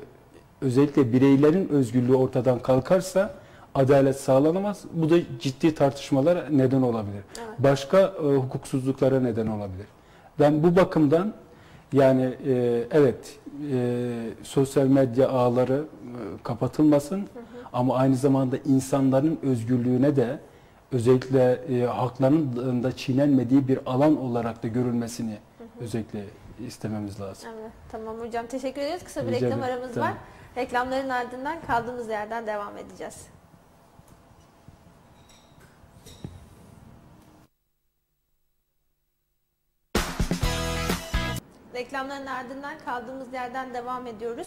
özellikle bireylerin özgürlüğü ortadan kalkarsa adalet sağlanamaz. Bu da ciddi tartışmalara neden olabilir. Evet. Başka e, hukuksuzluklara neden olabilir. Ben bu bakımdan yani e, evet e, sosyal medya ağları e, kapatılmasın ama aynı zamanda insanların özgürlüğüne de özellikle e, haklarının da çiğnenmediği bir alan olarak da görülmesini özellikle istememiz lazım. Evet, tamam hocam teşekkür ederiz. Kısa bir Rica reklam ederim. aramız Tamam. var. Reklamların ardından kaldığımız yerden devam edeceğiz. Reklamların ardından kaldığımız yerden devam ediyoruz.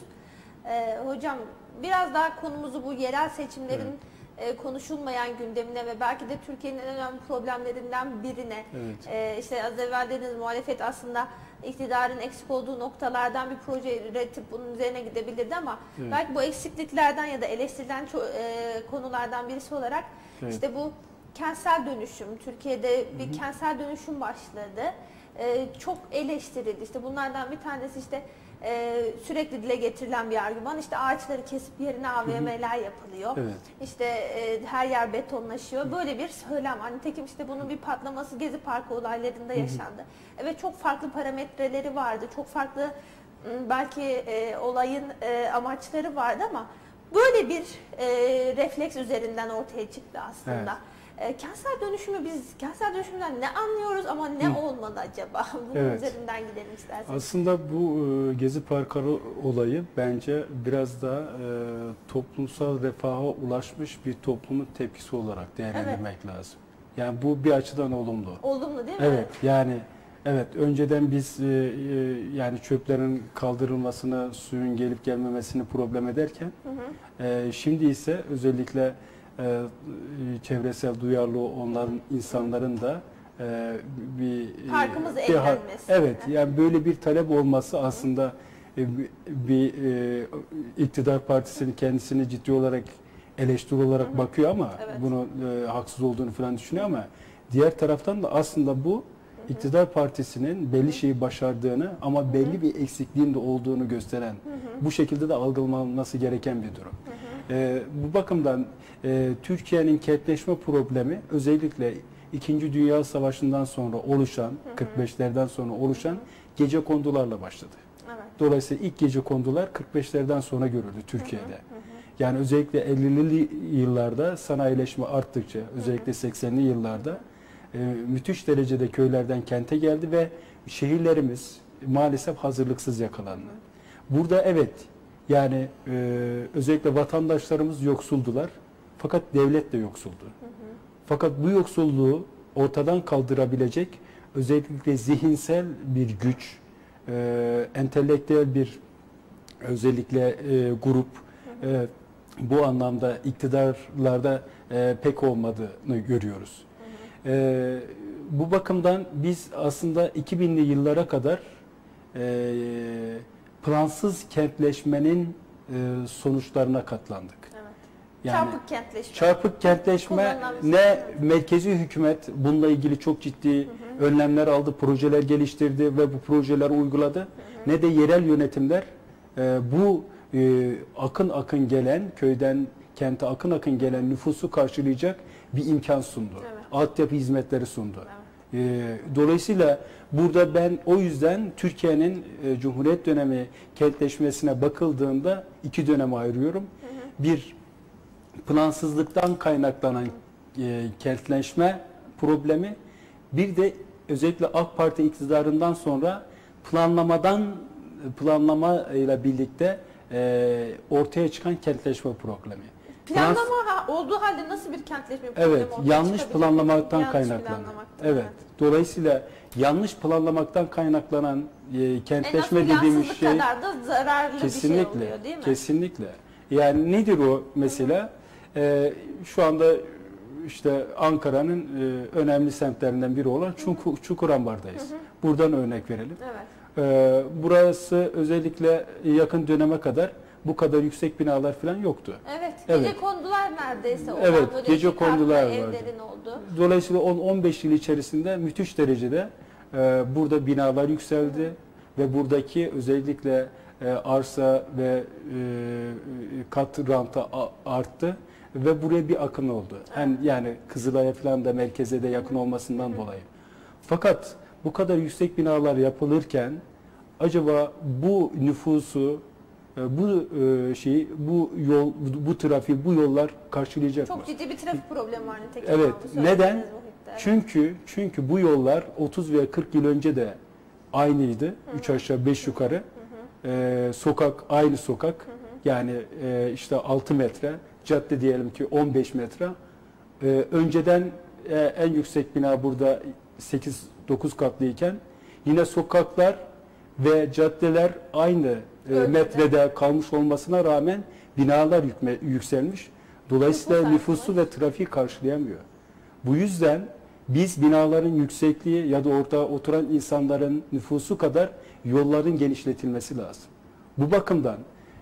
Ee, hocam biraz daha konumuzu bu yerel seçimlerin e, konuşulmayan gündemine ve belki de Türkiye'nin en önemli problemlerinden birine Evet. ee, işte az evvel dediğiniz muhalefet aslında iktidarın eksik olduğu noktalardan bir proje üretip bunun üzerine gidebilirdi ama Evet. belki bu eksikliklerden ya da eleştirilen e, konulardan birisi olarak Evet. işte bu kentsel dönüşüm, Türkiye'de bir kentsel dönüşüm başladı. Çok eleştirildi. İşte bunlardan bir tanesi işte e, sürekli dile getirilen bir argüman. İşte ağaçları kesip yerine AVM'ler yapılıyor. Evet. İşte e, her yer betonlaşıyor. Böyle bir söylem. Hani nitekim işte bunun bir patlaması Gezi Parkı olaylarında yaşandı. Evet çok farklı parametreleri vardı. Çok farklı m, belki e, olayın e, amaçları vardı ama böyle bir e, refleks üzerinden ortaya çıktı aslında. E, kentsel dönüşümü biz kentsel dönüşümden ne anlıyoruz ama ne olmalı acaba? [LAUGHS] Bunun Evet. üzerinden gidelim isterseniz. Aslında bu e, Gezi Parkı olayı bence biraz da e, toplumsal refaha ulaşmış bir toplumun tepkisi olarak değerlendirmek lazım. Yani bu bir açıdan olumlu. Olumlu değil mi? Evet yani evet önceden biz e, e, yani çöplerin kaldırılmasını, suyun gelip gelmemesini problem ederken Hı hı. e, şimdi ise özellikle e, çevresel duyarlı onların insanların da e, bir Parkımız bir ha- eğlenmesi. Evet yani böyle bir talep olması aslında e, bir, bir e, iktidar partisinin kendisini ciddi olarak eleştiri olarak bakıyor ama Evet. bunu e, haksız olduğunu falan düşünüyor ama diğer taraftan da aslında bu iktidar partisinin belli şeyi başardığını ama belli bir eksikliğin de olduğunu gösteren bu şekilde de algılanması gereken bir durum. E, bu bakımdan e, Türkiye'nin kentleşme problemi özellikle İkinci Dünya Savaşı'ndan sonra oluşan, 45'lerden sonra oluşan gece kondularla başladı. Evet. Dolayısıyla ilk gece kondular 45'lerden sonra görüldü Türkiye'de. Yani özellikle 50'li yıllarda sanayileşme arttıkça, özellikle 80'li yıllarda e, müthiş derecede köylerden kente geldi ve şehirlerimiz maalesef hazırlıksız yakalandı. Burada evet yani e, özellikle vatandaşlarımız yoksuldular. Fakat devlet de yoksuldu. Fakat bu yoksulluğu ortadan kaldırabilecek özellikle zihinsel bir güç, e, entelektüel bir özellikle e, grup e, bu anlamda iktidarlarda e, pek olmadığını görüyoruz. E, bu bakımdan biz aslında 2000'li yıllara kadar e, plansız kentleşmenin e, sonuçlarına katlandık. Evet. Yani Çarpık kentleşme. çarpık kentleşme ne merkezi hükümet bununla ilgili çok ciddi önlemler aldı, projeler geliştirdi ve bu projeler uyguladı. Ne de yerel yönetimler e, bu e, akın akın gelen köyden kente akın akın gelen nüfusu karşılayacak bir imkan sundu. Evet. Altyapı hizmetleri sundu. E, dolayısıyla burada ben o yüzden Türkiye'nin e, Cumhuriyet dönemi kentleşmesine bakıldığında iki döneme ayırıyorum. Bir plansızlıktan kaynaklanan e, kentleşme problemi bir de özellikle AK Parti iktidarından sonra planlamadan planlama ile birlikte e, ortaya çıkan kentleşme problemi. Plans- Planlama ha, olduğu halde nasıl bir kentleşme problemi Evet, yanlış planlamaktan Yanlış planlamaktan, Evet. Dolayısıyla yanlış planlamaktan kaynaklanan e, En kentleşme dediğimiz plansızlık şey kadar da zararlı kesinlikle bir şey oluyor değil mi? kesinlikle. Yani nedir o mesela? Ee, şu anda işte Ankara'nın e, önemli semtlerinden biri olan Çukur, Çukurambar'dayız. Buradan örnek verelim. Evet. Ee, burası özellikle yakın döneme kadar bu kadar yüksek binalar falan yoktu. Evet. Evet. Gece kondular neredeyse. olan Evet, gece kondular vardı. Oldu. Dolayısıyla 10-15 yıl içerisinde müthiş derecede e, burada binalar yükseldi ve buradaki özellikle e, arsa ve e, kat ranta arttı ve buraya bir akın oldu. Hem yani Kızılay'a falan da merkeze de yakın olmasından dolayı. Fakat bu kadar yüksek binalar yapılırken acaba bu nüfusu bu e, şeyi bu yol bu, trafiği bu yollar karşılayacak mı? Çok ciddi bir trafik problemi var nitekim. Evet, neden? Evet. Çünkü çünkü bu yollar 30 veya 40 yıl önce de aynıydı. 3 aşağı 5 yukarı. Ee, sokak aynı sokak. Yani e, işte 6 metre. Cadde diyelim ki 15 metre. Ee, önceden e, en yüksek bina burada 8 9 katlıyken yine sokaklar ve caddeler aynı e, Ölçüde. metrede kalmış olmasına rağmen binalar yükme, yükselmiş. Dolayısıyla Nüfus nüfusu ve trafiği karşılayamıyor. Bu yüzden biz binaların yüksekliği ya da orada oturan insanların nüfusu kadar yolların genişletilmesi lazım. Bu bakımdan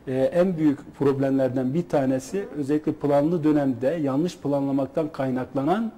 e, en büyük problemlerden bir tanesi özellikle planlı dönemde yanlış planlamaktan kaynaklanan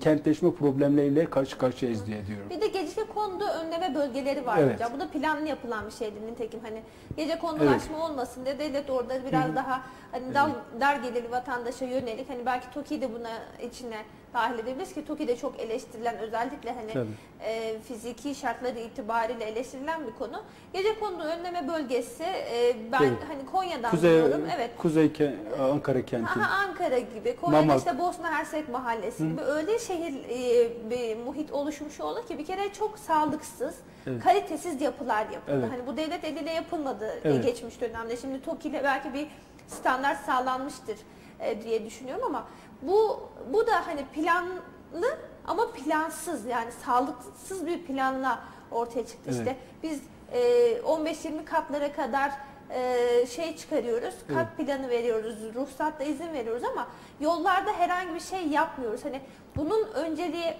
kentleşme problemleriyle karşı karşıyayız diye diyorum. Bir de gece kondu önleme bölgeleri var Evet. hocam. Bu da planlı yapılan bir şeydir nitekim. Hani gece kondulaşma olmasın diye devlet orada biraz daha hani dar, dar gelirli vatandaşa yönelik hani belki TOKİ'yi de buna içine dahil edebiliriz ki TOKİ de çok eleştirilen özellikle hani Tabii. e, fiziki şartları itibariyle eleştirilen bir konu. Gece kondu önleme bölgesi e, ben Evet. hani Konya'dan Kuzey, biliyorum. Evet. Kuzey Ke- Ankara kenti. Aha, Ankara gibi, Konya'da Mamak. işte Bosna Hersek Mahallesi gibi öyle şehir e, bir muhit oluşmuş oldu ki bir kere çok sağlıksız, Evet. kalitesiz yapılar yapıldı. Evet. Hani bu devlet eliyle yapılmadı Evet. geçmiş dönemde. Şimdi TOKİ ile belki bir standart sağlanmıştır e, diye düşünüyorum ama bu bu da hani planlı ama plansız yani sağlıksız bir planla ortaya çıktı. Evet. İşte biz e, 15-20 katlara kadar e, şey çıkarıyoruz, kat planı veriyoruz, ruhsatla izin veriyoruz ama yollarda herhangi bir şey yapmıyoruz. Hani bunun önceliği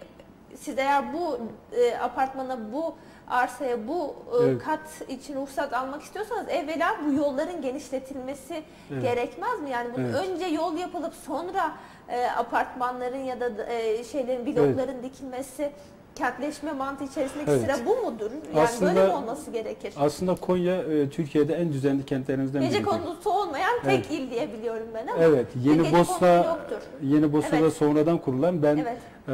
siz eğer bu e, apartmana, bu arsaya, bu e, Evet. kat için ruhsat almak istiyorsanız evvela bu yolların genişletilmesi Evet. gerekmez mi? Yani bunun Evet. önce yol yapılıp sonra e, apartmanların ya da e, şeylerin blokların dikilmesi kentleşme mantığı içerisindeki Evet. sıra bu mudur? Yani Aslında- böyle mi olması gerekir? Aslında Konya e, Türkiye'de en düzenli kentlerimizden Gece biridir. konusu olmayan tek Evet. il diye biliyorum ben ama. Evet, Yeni gece Bosna. Yeni Bosna'da Evet. sonradan kurulan ben Evet. e,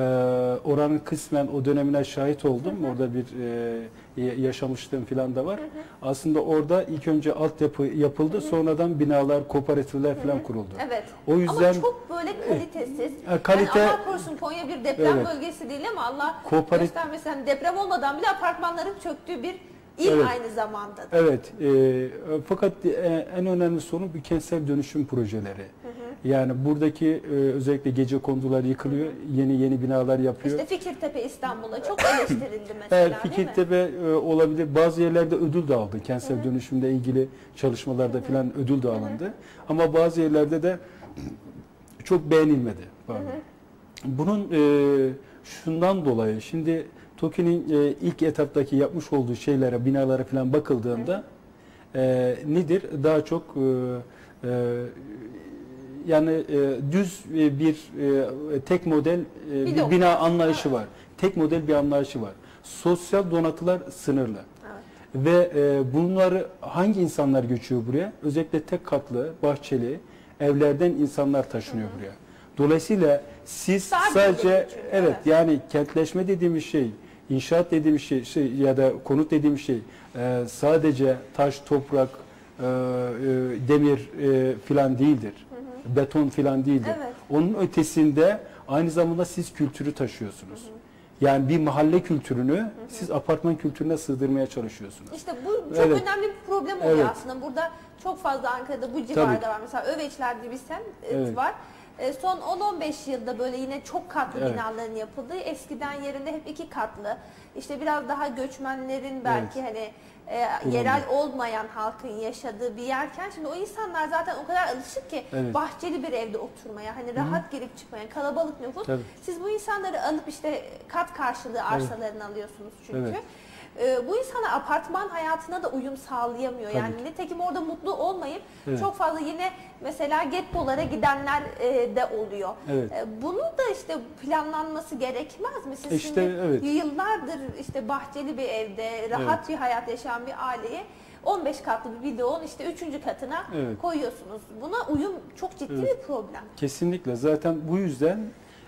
oranın kısmen o dönemine şahit oldum. Orada bir e, ya- yaşamışlığım falan da var. Aslında orada ilk önce altyapı yapıldı, sonradan binalar, kooperatifler falan kuruldu. Evet. O yüzden ama çok böyle kalitesiz. E, kalite- Yani Allah korusun Konya bir deprem Evet. bölgesi değil ama Allah Kooperat- göstermesin. Hani deprem olmadan bile apartmanların çöktüğü bir il Evet. aynı zamanda. Evet, e, fakat e, en önemli sorun bir kentsel dönüşüm projeleri. Yani buradaki e, özellikle gece kondular yıkılıyor, yeni yeni binalar yapıyor. İşte Fikirtepe İstanbul'da çok eleştirildi mesela Evet? Fikirtepe e, olabilir. Bazı yerlerde ödül de aldı. Kentsel Hı hı. dönüşümle ilgili çalışmalarda filan ödül de alındı. Ama bazı yerlerde de çok beğenilmedi. Pardon. Bunun e, şundan dolayı şimdi TOKİ'nin e, ilk etaptaki yapmış olduğu şeylere, binalara falan bakıldığında e, nedir? Daha çok e, e, yani e, düz e, bir e, tek model e, bir Blok. bina anlayışı var. Tek model bir anlayışı var. Sosyal donatılar sınırlı. Evet. Ve e, bunları hangi insanlar göçüyor buraya? Özellikle tek katlı, bahçeli evlerden insanlar taşınıyor buraya. Dolayısıyla siz Sadece sadece evet, evet. yani kentleşme dediğimiz şey, inşaat dediğimiz şey, şey ya da konut dediğimiz şey e, sadece taş, toprak, e, e, demir e, filan değildir. Beton filan değildir. Evet. Onun ötesinde aynı zamanda siz kültürü taşıyorsunuz. Yani bir mahalle kültürünü siz apartman kültürüne sığdırmaya çalışıyorsunuz. İşte bu çok Evet. önemli bir problem oluyor Evet. aslında. Burada çok fazla Ankara'da bu Tabii civarda ki. var. Mesela Öveçler diye bir semt Evet. var. E, Son 10-15 yılda böyle yine çok katlı Evet. binaların yapıldığı, eskiden yerinde hep iki katlı, işte biraz daha göçmenlerin belki hani e, yerel olmayan halkın yaşadığı bir yerken şimdi o insanlar zaten o kadar alışık ki Evet. bahçeli bir evde oturmaya, hani rahat girip çıkmaya, kalabalık nüfus. Tabii. Siz bu insanları alıp işte kat karşılığı arsalarını alıyorsunuz çünkü. Evet. Ee, bu insanlar apartman hayatına da uyum sağlayamıyor. Tabii yani ki. nitekim orada mutlu olmayıp Evet. çok fazla yine mesela gettolara gidenler e, de oluyor. Evet. E, bunun da işte planlanması gerekmez mi? Siz İşte şimdi evet. yıllardır işte bahçeli bir evde rahat bir hayat yaşayan bir aileyi 15 katlı bir bloğun işte 3. katına Evet. koyuyorsunuz. Buna uyum çok ciddi Evet. bir problem. Kesinlikle. Zaten bu yüzden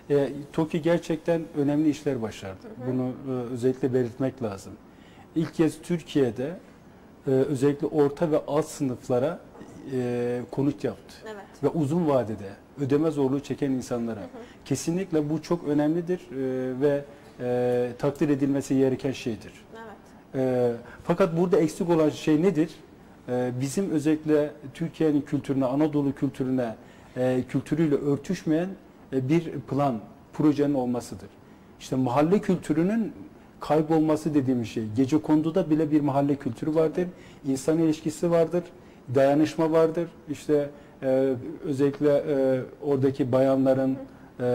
e, TOKİ gerçekten önemli işler başardı. Bunu e, özellikle belirtmek lazım. İlk kez Türkiye'de e, özellikle orta ve alt sınıflara e, konut yaptı. Evet. Ve uzun vadede ödeme zorluğu çeken insanlara. Kesinlikle bu çok önemlidir e, ve e, takdir edilmesi gereken şeydir. Evet. E, fakat burada eksik olan şey nedir? E, bizim özellikle Türkiye'nin kültürüne, Anadolu kültürüne, e, kültürüyle örtüşmeyen e, bir plan, projenin olmasıdır. İşte mahalle kültürünün kaybolması dediğimiz şey. Gece konduda bile bir mahalle kültürü vardır. İnsan ilişkisi vardır. Dayanışma vardır. İşte e, özellikle e, oradaki bayanların, e,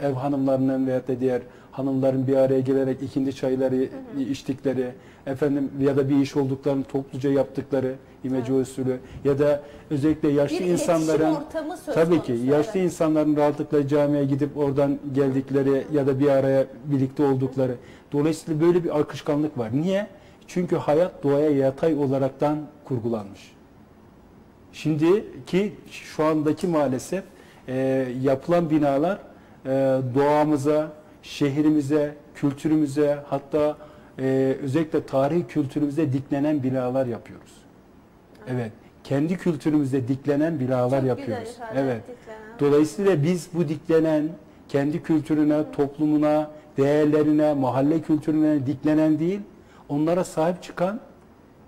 ev hanımlarının veyahut da diğer hanımların bir araya gelerek ikindi çayları içtikleri, efendim ya da bir iş olduklarını topluca yaptıkları imece usulü ya da özellikle yaşlı Bir insanların tabii ki konusu, yaşlı evet. insanların rahatlıkla camiye gidip oradan geldikleri ya da bir araya birlikte oldukları. Dolayısıyla böyle bir akışkanlık var. Niye? Çünkü hayat doğaya yatay olaraktan kurgulanmış. Şimdi ki şu andaki maalesef e, yapılan binalar e, doğamıza, şehrimize, kültürümüze hatta e, özellikle tarihi kültürümüze diklenen binalar yapıyoruz. Evet. Kendi kültürümüzde diklenen binalar Çok yapıyoruz. güzel Evet. ettiklerini. Dolayısıyla biz bu diklenen kendi kültürüne, toplumuna, değerlerine, mahalle kültürüne diklenen değil, onlara sahip çıkan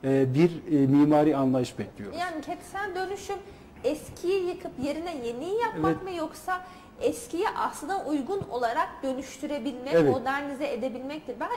e, bir e, mimari anlayış bekliyoruz. Yani kentsel dönüşüm eskiyi yıkıp yerine yeniyi yapmak Evet. mı yoksa eskiyi aslına uygun olarak dönüştürebilmek, Evet. modernize edebilmektir. Ben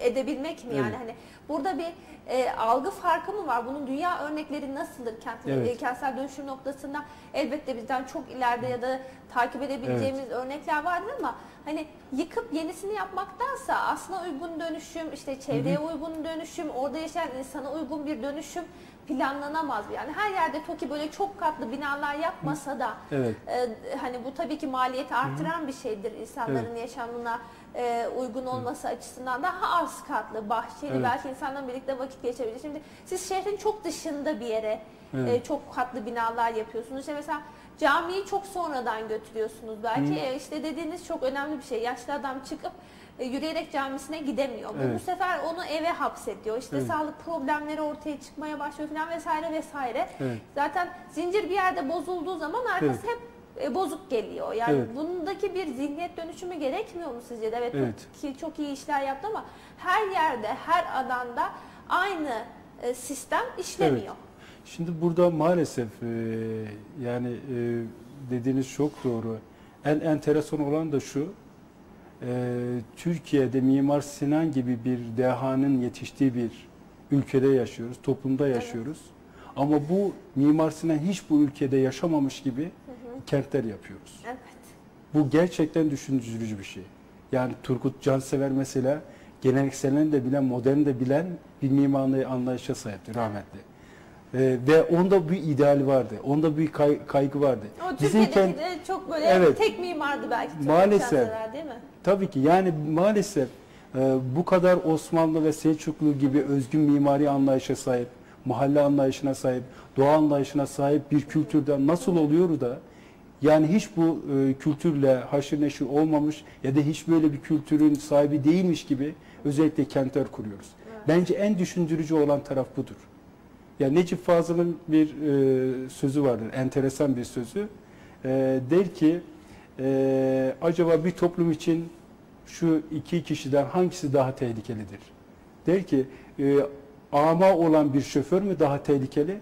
edebilmek mi yani Evet. hani burada bir e, algı farkı mı var? Bunun dünya örnekleri nasıldır kent, Evet. e, kentsel dönüşüm noktasında? Elbette bizden çok ileride ya da takip edebileceğimiz örnekler vardır ama hani yıkıp yenisini yapmaktansa aslına uygun dönüşüm, işte çevreye uygun dönüşüm, orada yaşayan insana uygun bir dönüşüm planlanamaz. Yani her yerde TOKİ böyle çok katlı binalar yapmasa da Evet. e, hani bu tabii ki maliyeti artıran bir şeydir insanların yaşamına e, uygun olması açısından daha az katlı, bahçeli Evet. belki insanlarla birlikte vakit geçebilir. Şimdi siz şehrin çok dışında bir yere Evet. e, çok katlı binalar yapıyorsunuz. İşte mesela camiyi çok sonradan götürüyorsunuz belki. E, işte dediğiniz çok önemli bir şey. Yaşlı adam çıkıp e, yürüyerek camisine gidemiyor. Bu, bu Evet. sefer onu eve hapsediyor. İşte Evet. sağlık problemleri ortaya çıkmaya başlıyor falan vesaire vesaire. Evet. Zaten zincir bir yerde bozulduğu zaman arkası hep e, bozuk geliyor. Yani Evet. bundaki bir zihniyet dönüşümü gerekmiyor mu sizce de? Evet, Evet. Çok, ki çok iyi işler yaptı ama her yerde, her alanda aynı sistem işlemiyor. Şimdi burada maalesef e, yani e, dediğiniz çok doğru. En enteresan olan da şu, e, Türkiye'de Mimar Sinan gibi bir dehanın yetiştiği bir ülkede yaşıyoruz, toplumda yaşıyoruz. Ama bu Mimar Sinan hiç bu ülkede yaşamamış gibi kentler yapıyoruz. Evet. Bu gerçekten düşündürücü bir şey. Yani Turgut Cansever mesela gelenekselini de bilen, modern de bilen bir mimarlığı anlayışa sahipti rahmetli. Ee, ve onda bir ideal vardı. Onda bir kay- kaygı vardı. O Bizim Türkiye'deki kent- de çok böyle Evet. tek mimardı belki. Turgut Maalesef. Değil mi? Tabii ki yani maalesef e, bu kadar Osmanlı ve Selçuklu gibi özgün mimari anlayışa sahip, mahalle anlayışına sahip, doğa anlayışına sahip bir kültürden nasıl oluyor da yani hiç bu e, kültürle haşır neşir olmamış ya da hiç böyle bir kültürün sahibi değilmiş gibi özellikle kentler kuruyoruz. Bence en düşündürücü olan taraf budur. Ya Necip Fazıl'ın bir e, sözü vardır, enteresan bir sözü. E, der ki, e, acaba bir toplum için şu iki kişiden hangisi daha tehlikelidir? Der ki, e, ama olan bir şoför mü daha tehlikeli?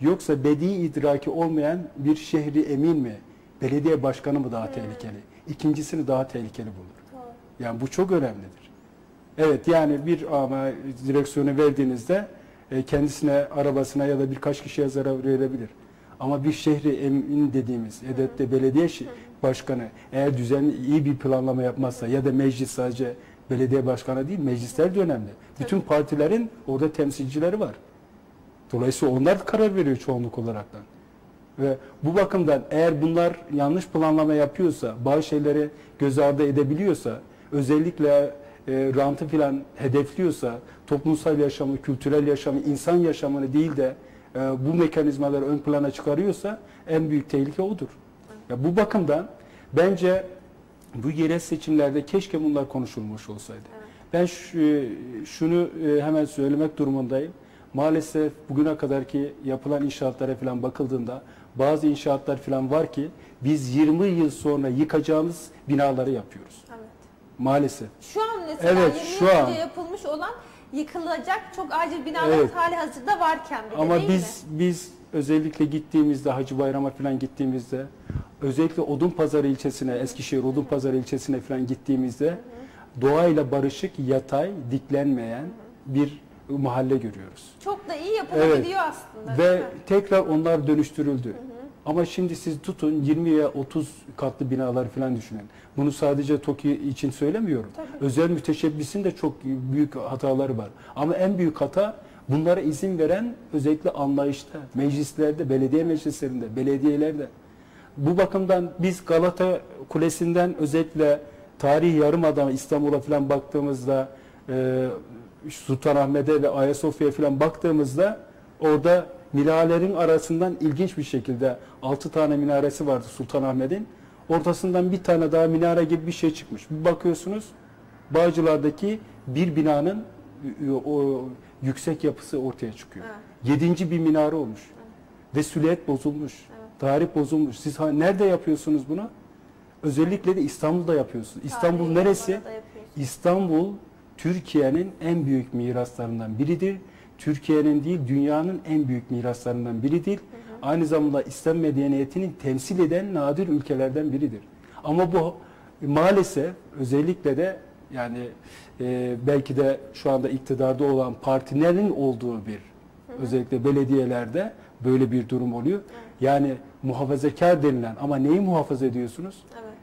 Yoksa bedi idraki olmayan bir şehri emin mi? Belediye başkanı mı daha tehlikeli? İkincisini daha tehlikeli bulur. Doğru. Yani bu çok önemlidir. Evet yani bir ama direksiyonu verdiğinizde e, kendisine, arabasına ya da birkaç kişiye zarar verebilir. Ama bir şehri emin dediğimiz Edep'te belediye başkanı eğer düzenli iyi bir planlama yapmazsa ya da meclis sadece belediye başkanı değil meclisler de önemli. Bütün partilerin orada temsilcileri var. Dolayısıyla onlar karar veriyor çoğunluk olaraktan. Ve bu bakımdan eğer bunlar yanlış planlama yapıyorsa, bazı şeyleri göz ardı edebiliyorsa, özellikle e, rantı filan hedefliyorsa, toplumsal yaşamı, kültürel yaşamı, insan yaşamını değil de e, bu mekanizmaları ön plana çıkarıyorsa en büyük tehlike odur. Ya bu bakımdan bence bu yerel seçimlerde keşke bunlar konuşulmuş olsaydı. Ben şu- şunu e, hemen söylemek durumundayım. Maalesef bugüne kadarki yapılan inşaatlara falan bakıldığında bazı inşaatlar falan var ki biz 20 yıl sonra yıkacağımız binaları yapıyoruz. Evet. Maalesef. Şu an mesela Evet, 20 şu yıl an. önce yapılmış olan yıkılacak çok acil binalar Evet. hali hazırda varken bir de Ama değil biz biz özellikle gittiğimizde Hacı Bayram'a falan gittiğimizde özellikle Odunpazarı ilçesine Eskişehir Odunpazarı ilçesine falan gittiğimizde doğayla barışık, yatay, diklenmeyen bir mahalle görüyoruz. mi? Çok da iyi yapılabiliyor aslında. değil Ve mi? tekrar onlar dönüştürüldü. Ama şimdi siz tutun 20 ya 30 katlı binalar falan düşünün. Bunu sadece TOKİ için söylemiyorum. Tabii. Özel müteşebbisin de çok büyük hataları var. Ama en büyük hata bunlara izin veren özellikle anlayışta, meclislerde, belediye meclislerinde, belediyelerde. Bu bakımdan biz Galata Kulesi'nden özellikle tarihi yarımada İstanbul'a falan baktığımızda e, Sultanahmet'e ve Ayasofya'ya falan baktığımızda orada minarelerin arasından ilginç bir şekilde 6 tane minaresi vardı Sultanahmet'in. Ortasından bir tane daha minare gibi bir şey çıkmış. Bir bakıyorsunuz Bağcılar'daki bir binanın e, o yüksek yapısı ortaya çıkıyor. Evet. Yedinci bir minare olmuş. Ve süliyet bozulmuş. Tarih bozulmuş. Siz ha- nerede yapıyorsunuz bunu? Özellikle de İstanbul'da yapıyorsunuz. İstanbul Tarihi neresi? İstanbul Türkiye'nin en büyük miraslarından biridir. Türkiye'nin değil dünyanın en büyük miraslarından biridir. Aynı zamanda İslam medeniyetinin temsil eden nadir ülkelerden biridir. Ama bu maalesef özellikle de yani e, belki de şu anda iktidarda olan partilerin olduğu bir özellikle belediyelerde böyle bir durum oluyor. Yani muhafazakar denilen ama neyi muhafaza ediyorsunuz? Evet.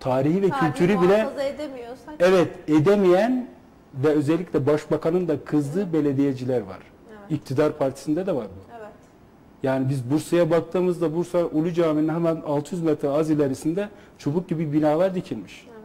Tarihi ve Tarihi kültürü bile edemiyorsak. Evet edemeyen ve özellikle başbakanın da kızdığı belediyeciler var. Evet. İktidar partisinde de var bu. Evet. Yani biz Bursa'ya baktığımızda Bursa Ulu Cami'nin hemen 600 metre az ilerisinde çubuk gibi binalar dikilmiş. Evet.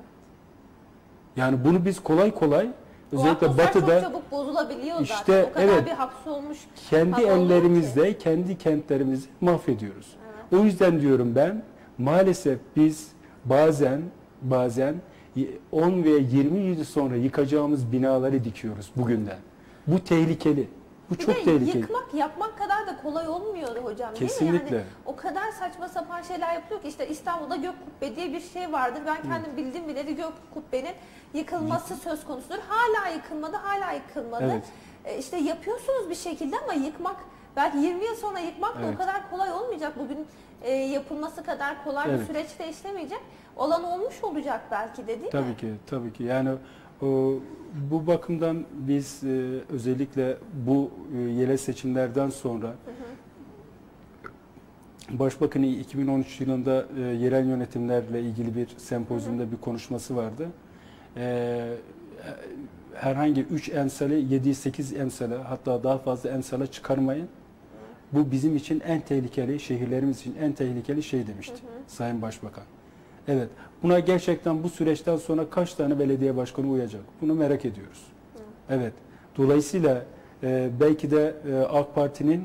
Yani bunu biz kolay kolay özellikle batıda çok çabuk bozulabiliyor İşte, zaten. O kadar evet. bir hapsolmuş. kendi oluyor ki. ellerimizle kendi kentlerimizi mahvediyoruz. Evet. O yüzden diyorum ben maalesef biz bazen bazen 10 ve 20 yıl sonra yıkacağımız binaları dikiyoruz bugünden. Bu tehlikeli. Bu Bir çok de tehlikeli. yıkmak yapmak kadar da kolay olmuyordu hocam değil mi? Kesinlikle. Yani o kadar saçma sapan şeyler yapılıyor ki işte İstanbul'da gök kubbe diye bir şey vardır. Ben kendim bildiğim bileli gök kubbenin yıkılması söz konusudur. Hala yıkılmadı, hala yıkılmadı. Evet. E, işte yapıyorsunuz bir şekilde ama yıkmak belki 20 yıl sonra yıkmak da Evet. o kadar kolay olmayacak. Bugün e, yapılması kadar kolay bir Evet. süreçte işlemeyecek. Olan olmuş olacak belki de değil mi? Tabii ki, tabii ki. Yani o, bu bakımdan biz e, özellikle bu e, yerel seçimlerden sonra Başbakan'ın 2013 yılında e, yerel yönetimlerle ilgili bir sempozyumda bir konuşması vardı. E, herhangi 3 emsale, 7-8 emsale hatta daha fazla emsale çıkarmayın. Bu bizim için en tehlikeli, şehirlerimiz için en tehlikeli şey demişti Sayın Başbakan. Evet, buna gerçekten bu süreçten sonra kaç tane belediye başkanı uyacak? Bunu merak ediyoruz. Evet, dolayısıyla e, belki de e, AK Parti'nin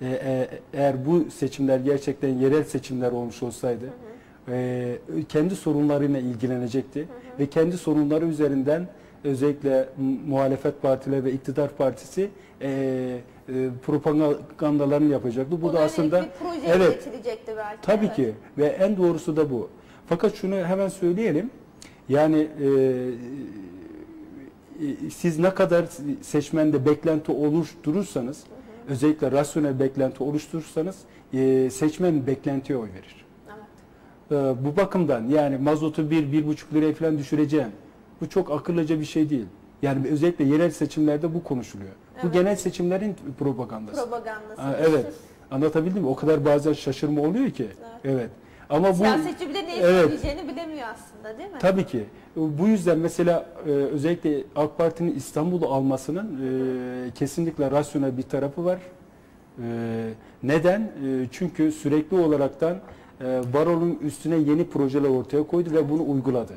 e, e, eğer bu seçimler gerçekten yerel seçimler olmuş olsaydı e, kendi sorunlarıyla ilgilenecekti ve kendi sorunları üzerinden özellikle mu- muhalefet partileri ve iktidar partisi e, e, propagandalarını yapacaktı. Bu da Buna aslında evet belki. Tabii evet. ki ve en doğrusu da bu. Fakat şunu hemen söyleyelim. Yani e, e, siz ne kadar seçmende beklenti oluşturursanız, özellikle rasyonel beklenti oluşturursanız e, seçmen beklentiye oy verir. Evet. E, bu bakımdan yani mazotu bir, bir buçuk liraya falan düşüreceğim. Bu çok akıllıca bir şey değil. Yani özellikle yerel seçimlerde bu konuşuluyor. Bu Evet. genel seçimlerin propagandası. Propagandası. Ha, evet. Anlatabildim mi? O kadar bazen şaşırma oluyor ki. Evet. Evet. Ama bu Siyasetçi bile neyi Evet. söyleyeceğini bilemiyor aslında değil mi? tabii ki. Bu yüzden mesela e, özellikle AK Parti'nin İstanbul'u almasının e, kesinlikle rasyonel bir tarafı var. E, neden? E, çünkü sürekli olaraktan e, Baro'nun üstüne yeni projeler ortaya koydu ve bunu uyguladı.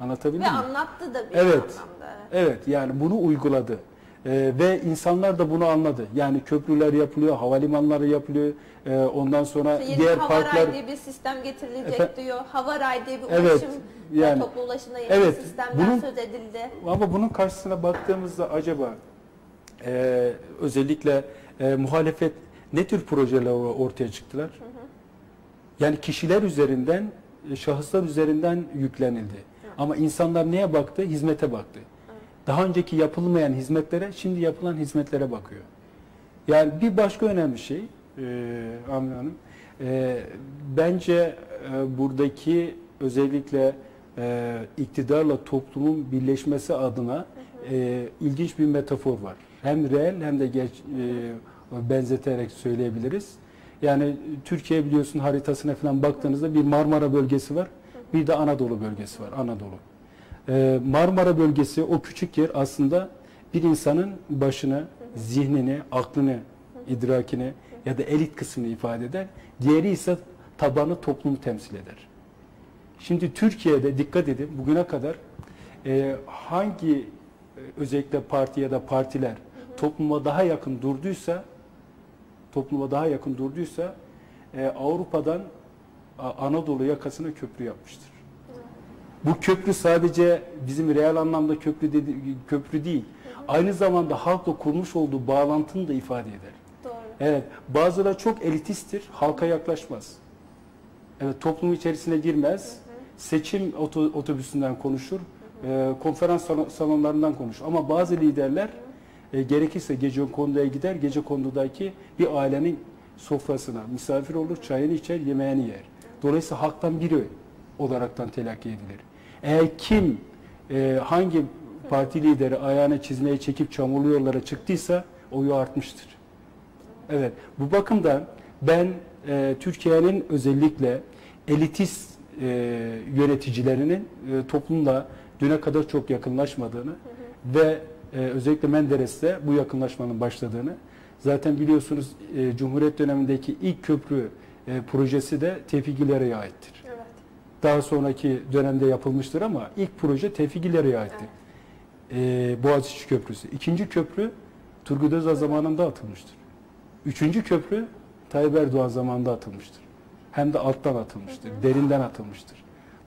Evet. Anlatabildim Ve mi? anlattı da bir Evet. anlamda. Evet. Evet yani bunu uyguladı. Ee, ve insanlar da bunu anladı. Yani köprüler yapılıyor, havalimanları yapılıyor. Ee, ondan sonra İşte diğer hava parklar diye bir sistem getirilecek Efe- diyor. Hava ray diye bir Evet, ulaşım yani- toplu ulaşımda yeni Evet, bir sistemden bunun- söz edildi. ama bunun karşısına baktığımızda acaba e, özellikle e, muhalefet ne tür projeler ortaya çıktılar? Yani kişiler üzerinden, e, şahıslar üzerinden yüklenildi. Ama insanlar neye baktı? Hizmete baktı. Daha önceki yapılmayan hizmetlere, şimdi yapılan hizmetlere bakıyor. Yani bir başka önemli şey, e, Amine Hanım, e, bence e, buradaki özellikle e, iktidarla toplumun birleşmesi adına e, ilginç bir metafor var. Hem reel hem de geç, e, benzeterek söyleyebiliriz. Yani Türkiye biliyorsun haritasına falan baktığınızda bir Marmara bölgesi var, bir de Anadolu bölgesi var, Anadolu. Ee, Marmara bölgesi o küçük yer aslında bir insanın başını, zihnini, aklını, idrakini ya da elit kısmını ifade eder. Diğeri ise tabanı toplumu temsil eder. Şimdi Türkiye'de dikkat edin bugüne kadar e, hangi e, özellikle parti ya da partiler topluma daha yakın durduysa topluma daha yakın durduysa e, Avrupa'dan Anadolu yakasına köprü yapmıştır. Bu köprü sadece bizim real anlamda köprü dedi, köprü değil. Aynı zamanda halkla kurmuş olduğu bağlantını da ifade eder. Doğru. Evet, bazıları çok elitisttir, halka yaklaşmaz. Evet, toplum içerisine girmez. Seçim oto- otobüsünden konuşur, e, konferans salon- salonlarından konuşur. Ama bazı liderler e, gerekirse gece konduya gider, gece kondudaki bir ailenin sofrasına misafir olur, çayını içer, yemeğini yer. Dolayısıyla halktan biri olaraktan telakki edilir. Eğer kim e, hangi parti lideri ayağına çizmeye çekip çamurlu yollara çıktıysa oyu artmıştır. Evet, bu bakımdan ben e, Türkiye'nin özellikle elitist e, yöneticilerinin e, toplumla düne kadar çok yakınlaşmadığını ve e, özellikle Menderes'te bu yakınlaşmanın başladığını zaten biliyorsunuz e, Cumhuriyet dönemindeki ilk köprü e, projesi de Tevfik İleri'ye aittir. Evet. Daha sonraki dönemde yapılmıştır ama ilk proje Tevfik İleri'ye aitti. E, Boğaziçi Köprüsü. İkinci köprü Turgut Özal zamanında atılmıştır. Üçüncü köprü Tayyip Erdoğan zamanında atılmıştır. Hem de alttan atılmıştır, derinden atılmıştır.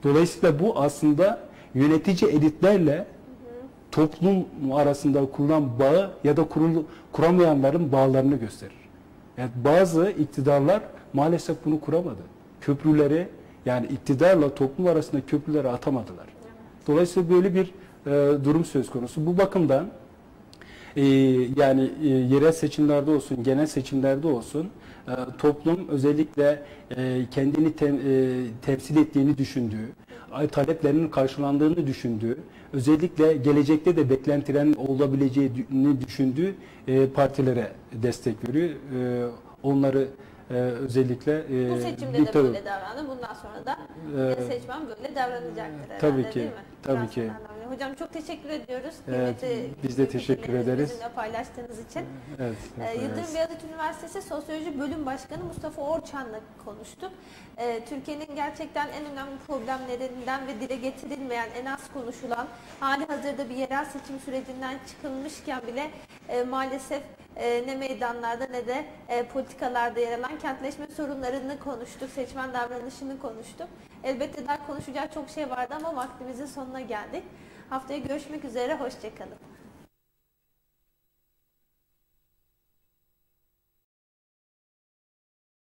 Dolayısıyla bu aslında yönetici elitlerle toplum arasında kurulan bağı ya da kurulu, kuramayanların bağlarını gösterir. Yani bazı iktidarlar maalesef bunu kuramadı. Köprüleri yani iktidarla toplum arasında köprüleri atamadılar. Dolayısıyla böyle bir e, durum söz konusu. Bu bakımdan e, yani e, yerel seçimlerde olsun, genel seçimlerde olsun e, toplum özellikle e, kendini tem- e, temsil ettiğini düşündüğü, taleplerinin karşılandığını düşündüğü, özellikle gelecekte de beklentilerin olabileceğini düşündüğü e, partilere destek veriyor. E, onları e, özellikle e, Bu seçimde bir de böyle davrandı. Bundan sonra da Ee, seçmen böyle davranacaktır herhalde tabii ki, değil mi? tabii ki. Anlamıyor. Hocam çok teşekkür ediyoruz. Evet, Kıymetli biz de teşekkür ederiz. Bizimle paylaştığınız için. Evet, Ee, evet. Yıldırım Beyazıt Üniversitesi Sosyoloji Bölüm Başkanı Mustafa Orçan'la konuştuk. Ee, Türkiye'nin gerçekten en önemli problemlerinden ve dile getirilmeyen, en az konuşulan, hali hazırda bir yerel seçim sürecinden çıkılmışken bile e, maalesef e, ne meydanlarda ne de e, politikalarda yer alan kentleşme sorunlarını konuştuk, seçmen davranışını konuştuk. Elbette daha konuşacak çok şey vardı ama vaktimizin sonuna geldik. Haftaya görüşmek üzere, hoşçakalın.